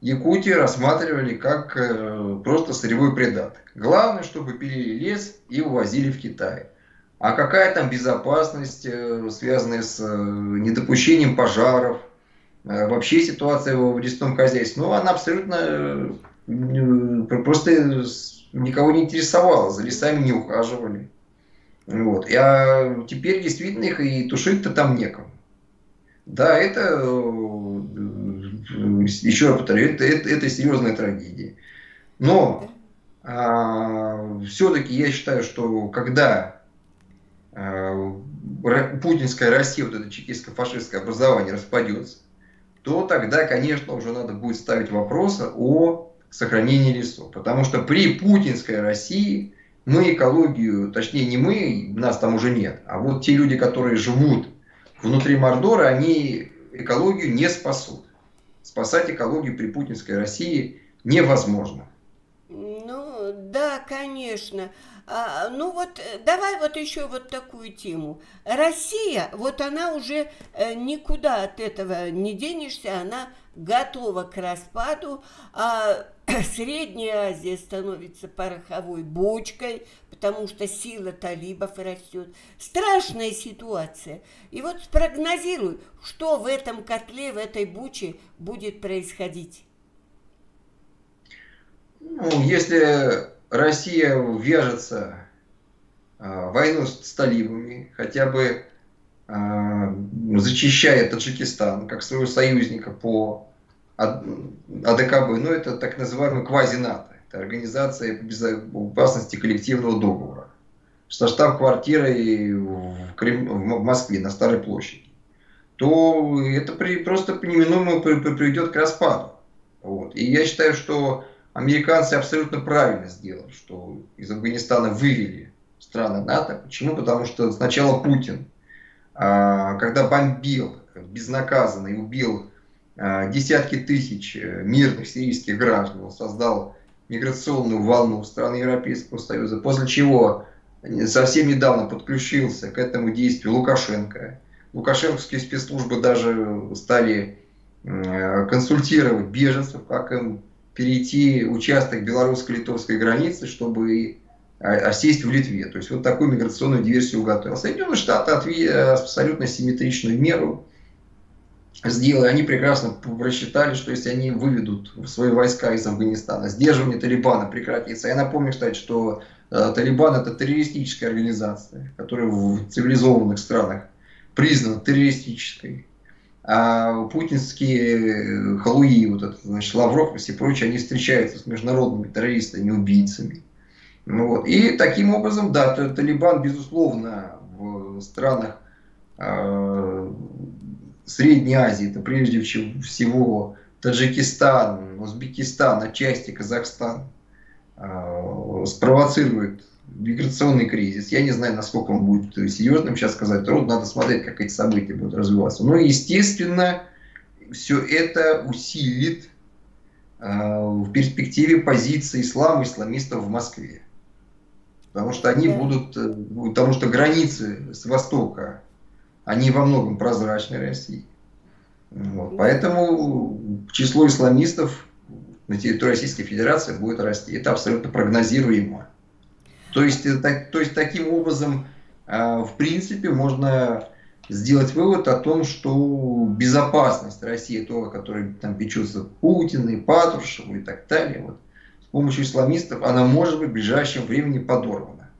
Якутию рассматривали как э, просто сырьевой придаток. Главное, чтобы пилили лес и увозили в Китай. А какая там безопасность, э, связанная с э, недопущением пожаров, э, вообще ситуация в лесном хозяйстве, ну, она абсолютно просто никого не интересовала, за лесами не ухаживали. Вот. А теперь действительно их и тушить-то там некому. Да, это, еще раз повторю, это, это, это серьезная трагедия. Но а, все-таки я считаю, что когда путинская Россия, вот это чекистско-фашистское образование распадется, то тогда, конечно, уже надо будет ставить вопрос о сохранении лесов. Потому что при путинской России мы экологию, точнее не мы, нас там уже нет, а вот те люди, которые живут внутри Мордора, они экологию не спасут. Спасать экологию при путинской России невозможно. Конечно. А, ну вот, э, давай вот еще вот такую тему. Россия, вот она уже э, никуда от этого не денешься, она готова к распаду, а Средняя Азия становится пороховой бочкой, потому что сила талибов растет. Страшная ситуация. И вот спрогнозируй, что в этом котле, в этой буче будет происходить. Ну, если Россия вяжется э, войну с талибами, хотя бы э, зачищая Таджикистан как своего союзника по АДКБ, ну это так называемый квази-НАТО, это Организация безопасности коллективного договора, со штаб-квартирой в, Крем... в Москве на Старой площади, то это при... просто неминуемо приведет к распаду. Вот. И я считаю, что американцы абсолютно правильно сделали, что из Афганистана вывели страны НАТО. Почему? Потому что сначала Путин, а, когда бомбил безнаказанно и убил а, десятки тысяч э, мирных сирийских граждан, он создал миграционную волну в страны Европейского Союза, после чего совсем недавно подключился к этому действию Лукашенко. Лукашенковские спецслужбы даже стали консультировать беженцев, как им перейти участок белорусско-литовской границы, чтобы осесть в Литве. То есть вот такую миграционную диверсию уготовил. Соединенные Штаты отвели абсолютно симметричную меру сделали. Они прекрасно просчитали, что если они выведут свои войска из Афганистана, сдерживание Талибана прекратится. Я напомню, кстати, что э, Талибан это террористическая организация, которая в цивилизованных странах признана террористической. А путинские халуи, вот это, значит, Лавров и все прочие, они встречаются с международными террористами, убийцами. Ну, вот. И таким образом, да, Талибан, безусловно, в странах э, Средней Азии, это прежде всего Таджикистан, Узбекистан, отчасти Казахстан, э, спровоцирует миграционный кризис. Я не знаю, насколько он будет серьезным, сейчас сказать трудно, надо смотреть, как эти события будут развиваться. Но, естественно, все это усилит э, в перспективе позиции ислама, исламистов в Москве. Потому что они будут, э, потому что границы с востока, они во многом прозрачны России. Вот. Поэтому число исламистов на территории Российской Федерации будет расти. Это абсолютно прогнозируемо. То есть, так, то есть таким образом, э, в принципе, можно сделать вывод о том, что безопасность России, то, о которой там печется Путин и Патрушев и так далее, вот, с помощью исламистов, она может быть в ближайшем времени подорвана.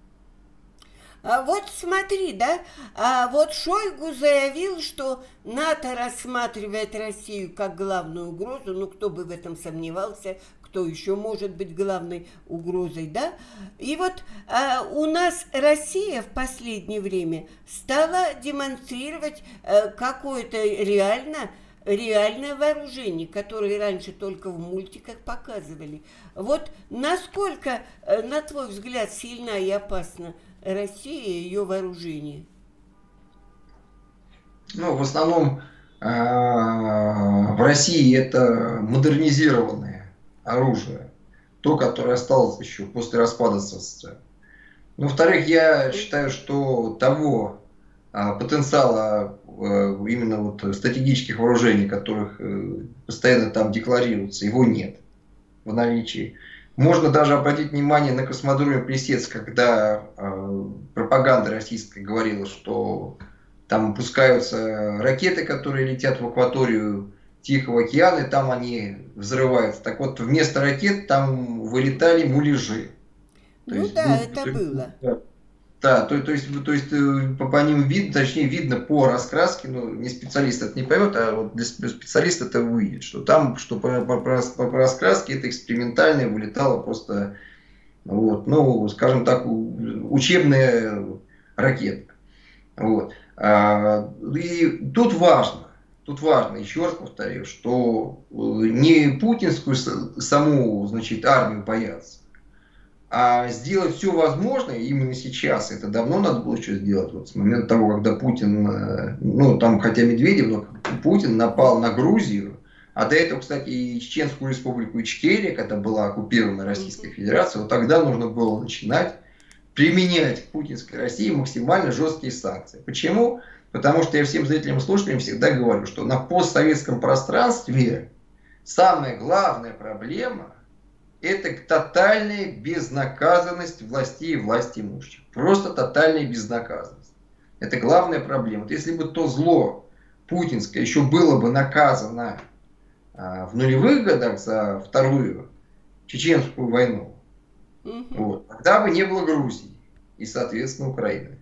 А вот смотри, да, а вот Шойгу заявил, что НАТО рассматривает Россию как главную угрозу, ну кто бы в этом сомневался, кто еще может быть главной угрозой, да? И вот э, у нас Россия в последнее время стала демонстрировать э, какое-то реально реальное вооружение, которое раньше только в мультиках показывали. Вот насколько, э, на твой взгляд, сильна и опасна Россия и ее вооружение? Ну, в основном э, в России это модернизированные оружие, то, которое осталось еще после распада СССР. Ну, во-вторых, я считаю, что того а, потенциала а, именно вот стратегических вооружений, которых а, постоянно там декларируется, его нет в наличии. Можно даже обратить внимание на космодроме Плесец, когда э, пропаганда российская говорила, что там пускаются ракеты, которые летят в акваторию Тихого океана, и там они взрываются. Так вот, вместо ракет там вылетали муляжи. То ну есть, да, ну, это то, было. Да, да то, то, есть, то есть э, по, по ним видно, точнее видно по раскраске, ну не специалист это не поймет, а вот для специалиста это выйдет, что там, что по, по, по, по раскраске это экспериментальное вылетало просто, вот, ну, скажем так, учебная ракета. Вот. А, и тут важно, тут важно, еще раз повторю, что э, не путинскую саму, значит, армию бояться, а сделать все возможное именно сейчас. Это давно надо было еще сделать. Вот с момента того, когда Путин, э, ну там хотя Медведев, но Путин напал на Грузию, а до этого, кстати, и Чеченскую республику Ичкерия, когда была оккупирована Российской Федерацией, вот тогда нужно было начинать применять к путинской России максимально жесткие санкции. Почему? Потому что я всем зрителям и слушателям всегда говорю, что на постсоветском пространстве самая главная проблема – это тотальная безнаказанность властей и власти имущих. Просто тотальная безнаказанность. Это главная проблема. Вот если бы то зло путинское еще было бы наказано а, в нулевых годах за вторую чеченскую войну, угу. вот, тогда бы не было Грузии. и, соответственно, Украины.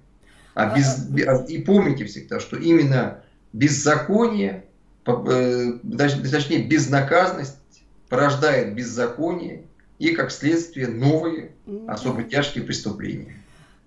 А без, а, и помните всегда, что именно беззаконие, э, точнее безнаказанность порождает беззаконие и, как следствие, новые особо тяжкие преступления.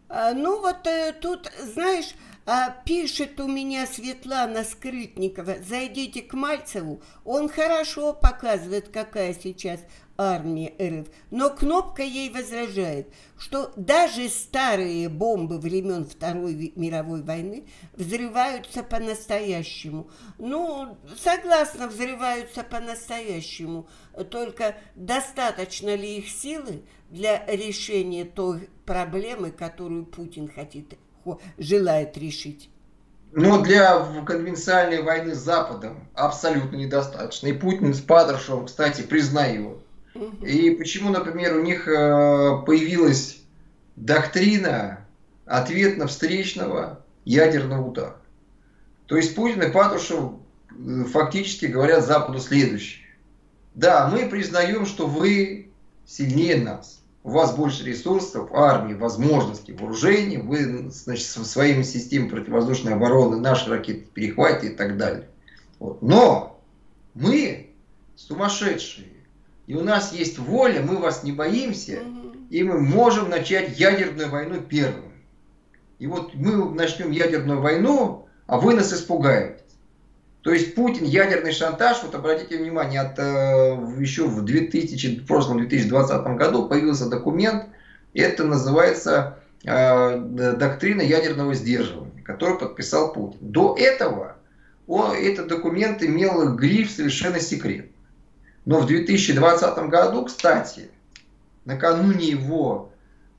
А, ну вот э, тут, знаешь, а, пишет у меня Светлана Скрытникова, зайдите к Мальцеву, он хорошо показывает, какая сейчас армии РФ. Но Кнопка ей возражает, что даже старые бомбы времен Второй мировой войны взрываются по-настоящему. Ну, согласно, взрываются по-настоящему. Только достаточно ли их силы для решения той проблемы, которую Путин хотит, желает решить? Но для конвенциальной войны с Западом абсолютно недостаточно. И Путин с Патрушевым, кстати, признают и почему, например, у них э, появилась доктрина ответно встречного ядерного удара. То есть Путин и Патрушев э, фактически говорят Западу следующее. Да, мы признаем, что вы сильнее нас. У вас больше ресурсов, армии, возможностей, вооружений. Вы значит, своими системами противовоздушной обороны наши ракеты перехватите и так далее. Вот. Но мы сумасшедшие и у нас есть воля, мы вас не боимся, и мы можем начать ядерную войну первым. И вот мы начнем ядерную войну, а вы нас испугаете. То есть Путин ядерный шантаж, вот обратите внимание, от, э, еще в 2000, в прошлом 2020 году появился документ, это называется э, доктрина ядерного сдерживания, который подписал Путин. До этого он, этот документ имел гриф совершенно секретный. Но в 2020 году, кстати, накануне его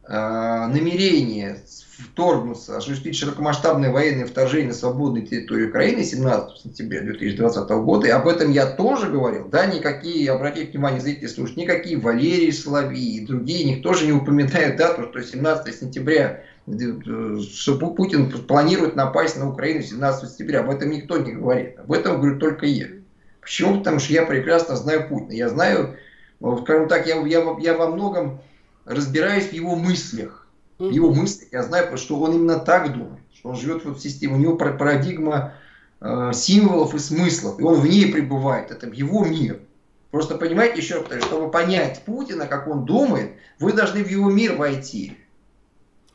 э, намерения вторгнуться, осуществить широкомасштабное военное вторжение на свободной территории Украины 17 сентября 2020 года, и об этом я тоже говорил, да, никакие, обратите внимание, зрители слушают, никакие Валерий Соловьи и другие, никто же не упоминает дату, что 17 сентября, э, что Путин планирует напасть на Украину 17 сентября, об этом никто не говорит, об этом говорю только я. Почему? Потому что я прекрасно знаю Путина. Я знаю, скажем так, я, я, я во многом разбираюсь в его мыслях. В его мыслях я знаю, что он именно так думает. Что он живет вот в системе. У него парадигма э, символов и смыслов. И он в ней пребывает. Это его мир. Просто понимаете, еще раз, чтобы понять Путина, как он думает, вы должны в его мир войти.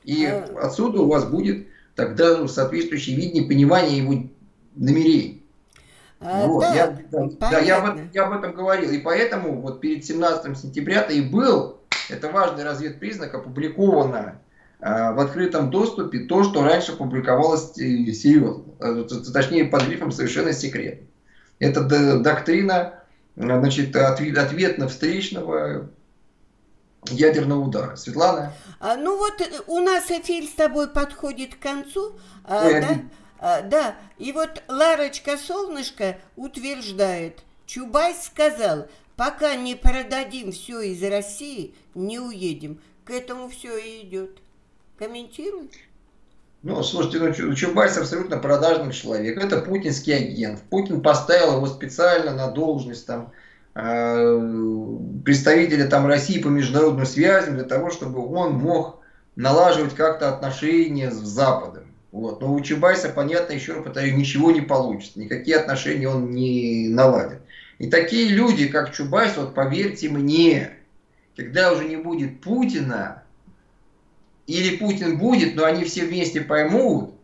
И а отсюда у вас будет тогда соответствующее видение, понимание его намерений. А, вот, да, я, да, я, об этом, я об этом говорил. И поэтому вот перед 17 сентября-то и был, это важный разведпризнак, опубликовано э, в открытом доступе то, что раньше публиковалось э, серьезно. Э, точнее, под грифом совершенно секретно. Это доктрина значит, ответ, ответно-встречного ядерного удара. Светлана? А, ну вот у нас эфир с тобой подходит к концу. А, Ой, да? А, да, и вот Ларочка Солнышко утверждает, Чубайс сказал, пока не продадим все из России, не уедем. К этому все и идет. Комментируй. Ну, слушайте, ну, Чубайс абсолютно продажный человек. Это путинский агент. Путин поставил его специально на должность там, э, представителя там, России по международным связям для того, чтобы он мог налаживать как-то отношения с Западом. Вот. Но у Чубайса, понятно, еще раз повторю, ничего не получится. Никакие отношения он не наладит. И такие люди, как Чубайс, вот поверьте мне, когда уже не будет Путина, или Путин будет, но они все вместе поймут,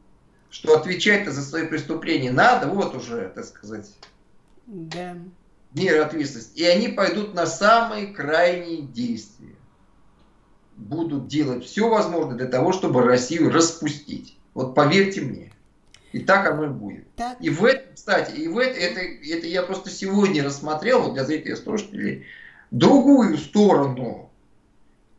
что отвечать-то за свои преступления надо, вот уже, так сказать, да. мера ответственности. И они пойдут на самые крайние действия. Будут делать все возможное для того, чтобы Россию распустить. Вот поверьте мне. И так оно и будет. Так. И в этом, кстати, и в это, это, это я просто сегодня рассмотрел, вот для зрителей и слушателей, другую сторону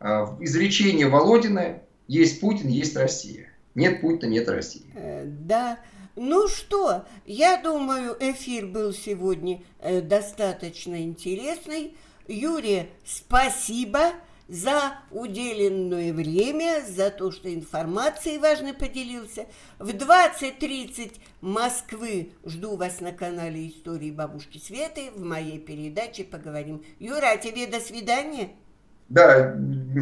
э, изречения Володина «Есть Путин, есть Россия». Нет Путина, нет России. Э, да. Ну что, я думаю, эфир был сегодня э, достаточно интересный. Юрий, спасибо за уделенное время, за то, что информацией важно поделился. В 20.30 Москвы жду вас на канале Истории бабушки Светы. В моей передаче поговорим. Юра, а тебе до свидания. Да,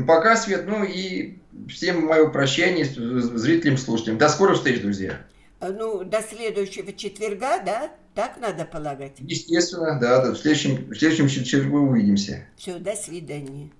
пока, Свет, ну и всем мое прощание, зрителям, слушателям. До скорых встреч, друзья. Ну, до следующего четверга, да? Так надо полагать? Естественно, да. В следующем, в следующем четвергу увидимся. Все, до свидания.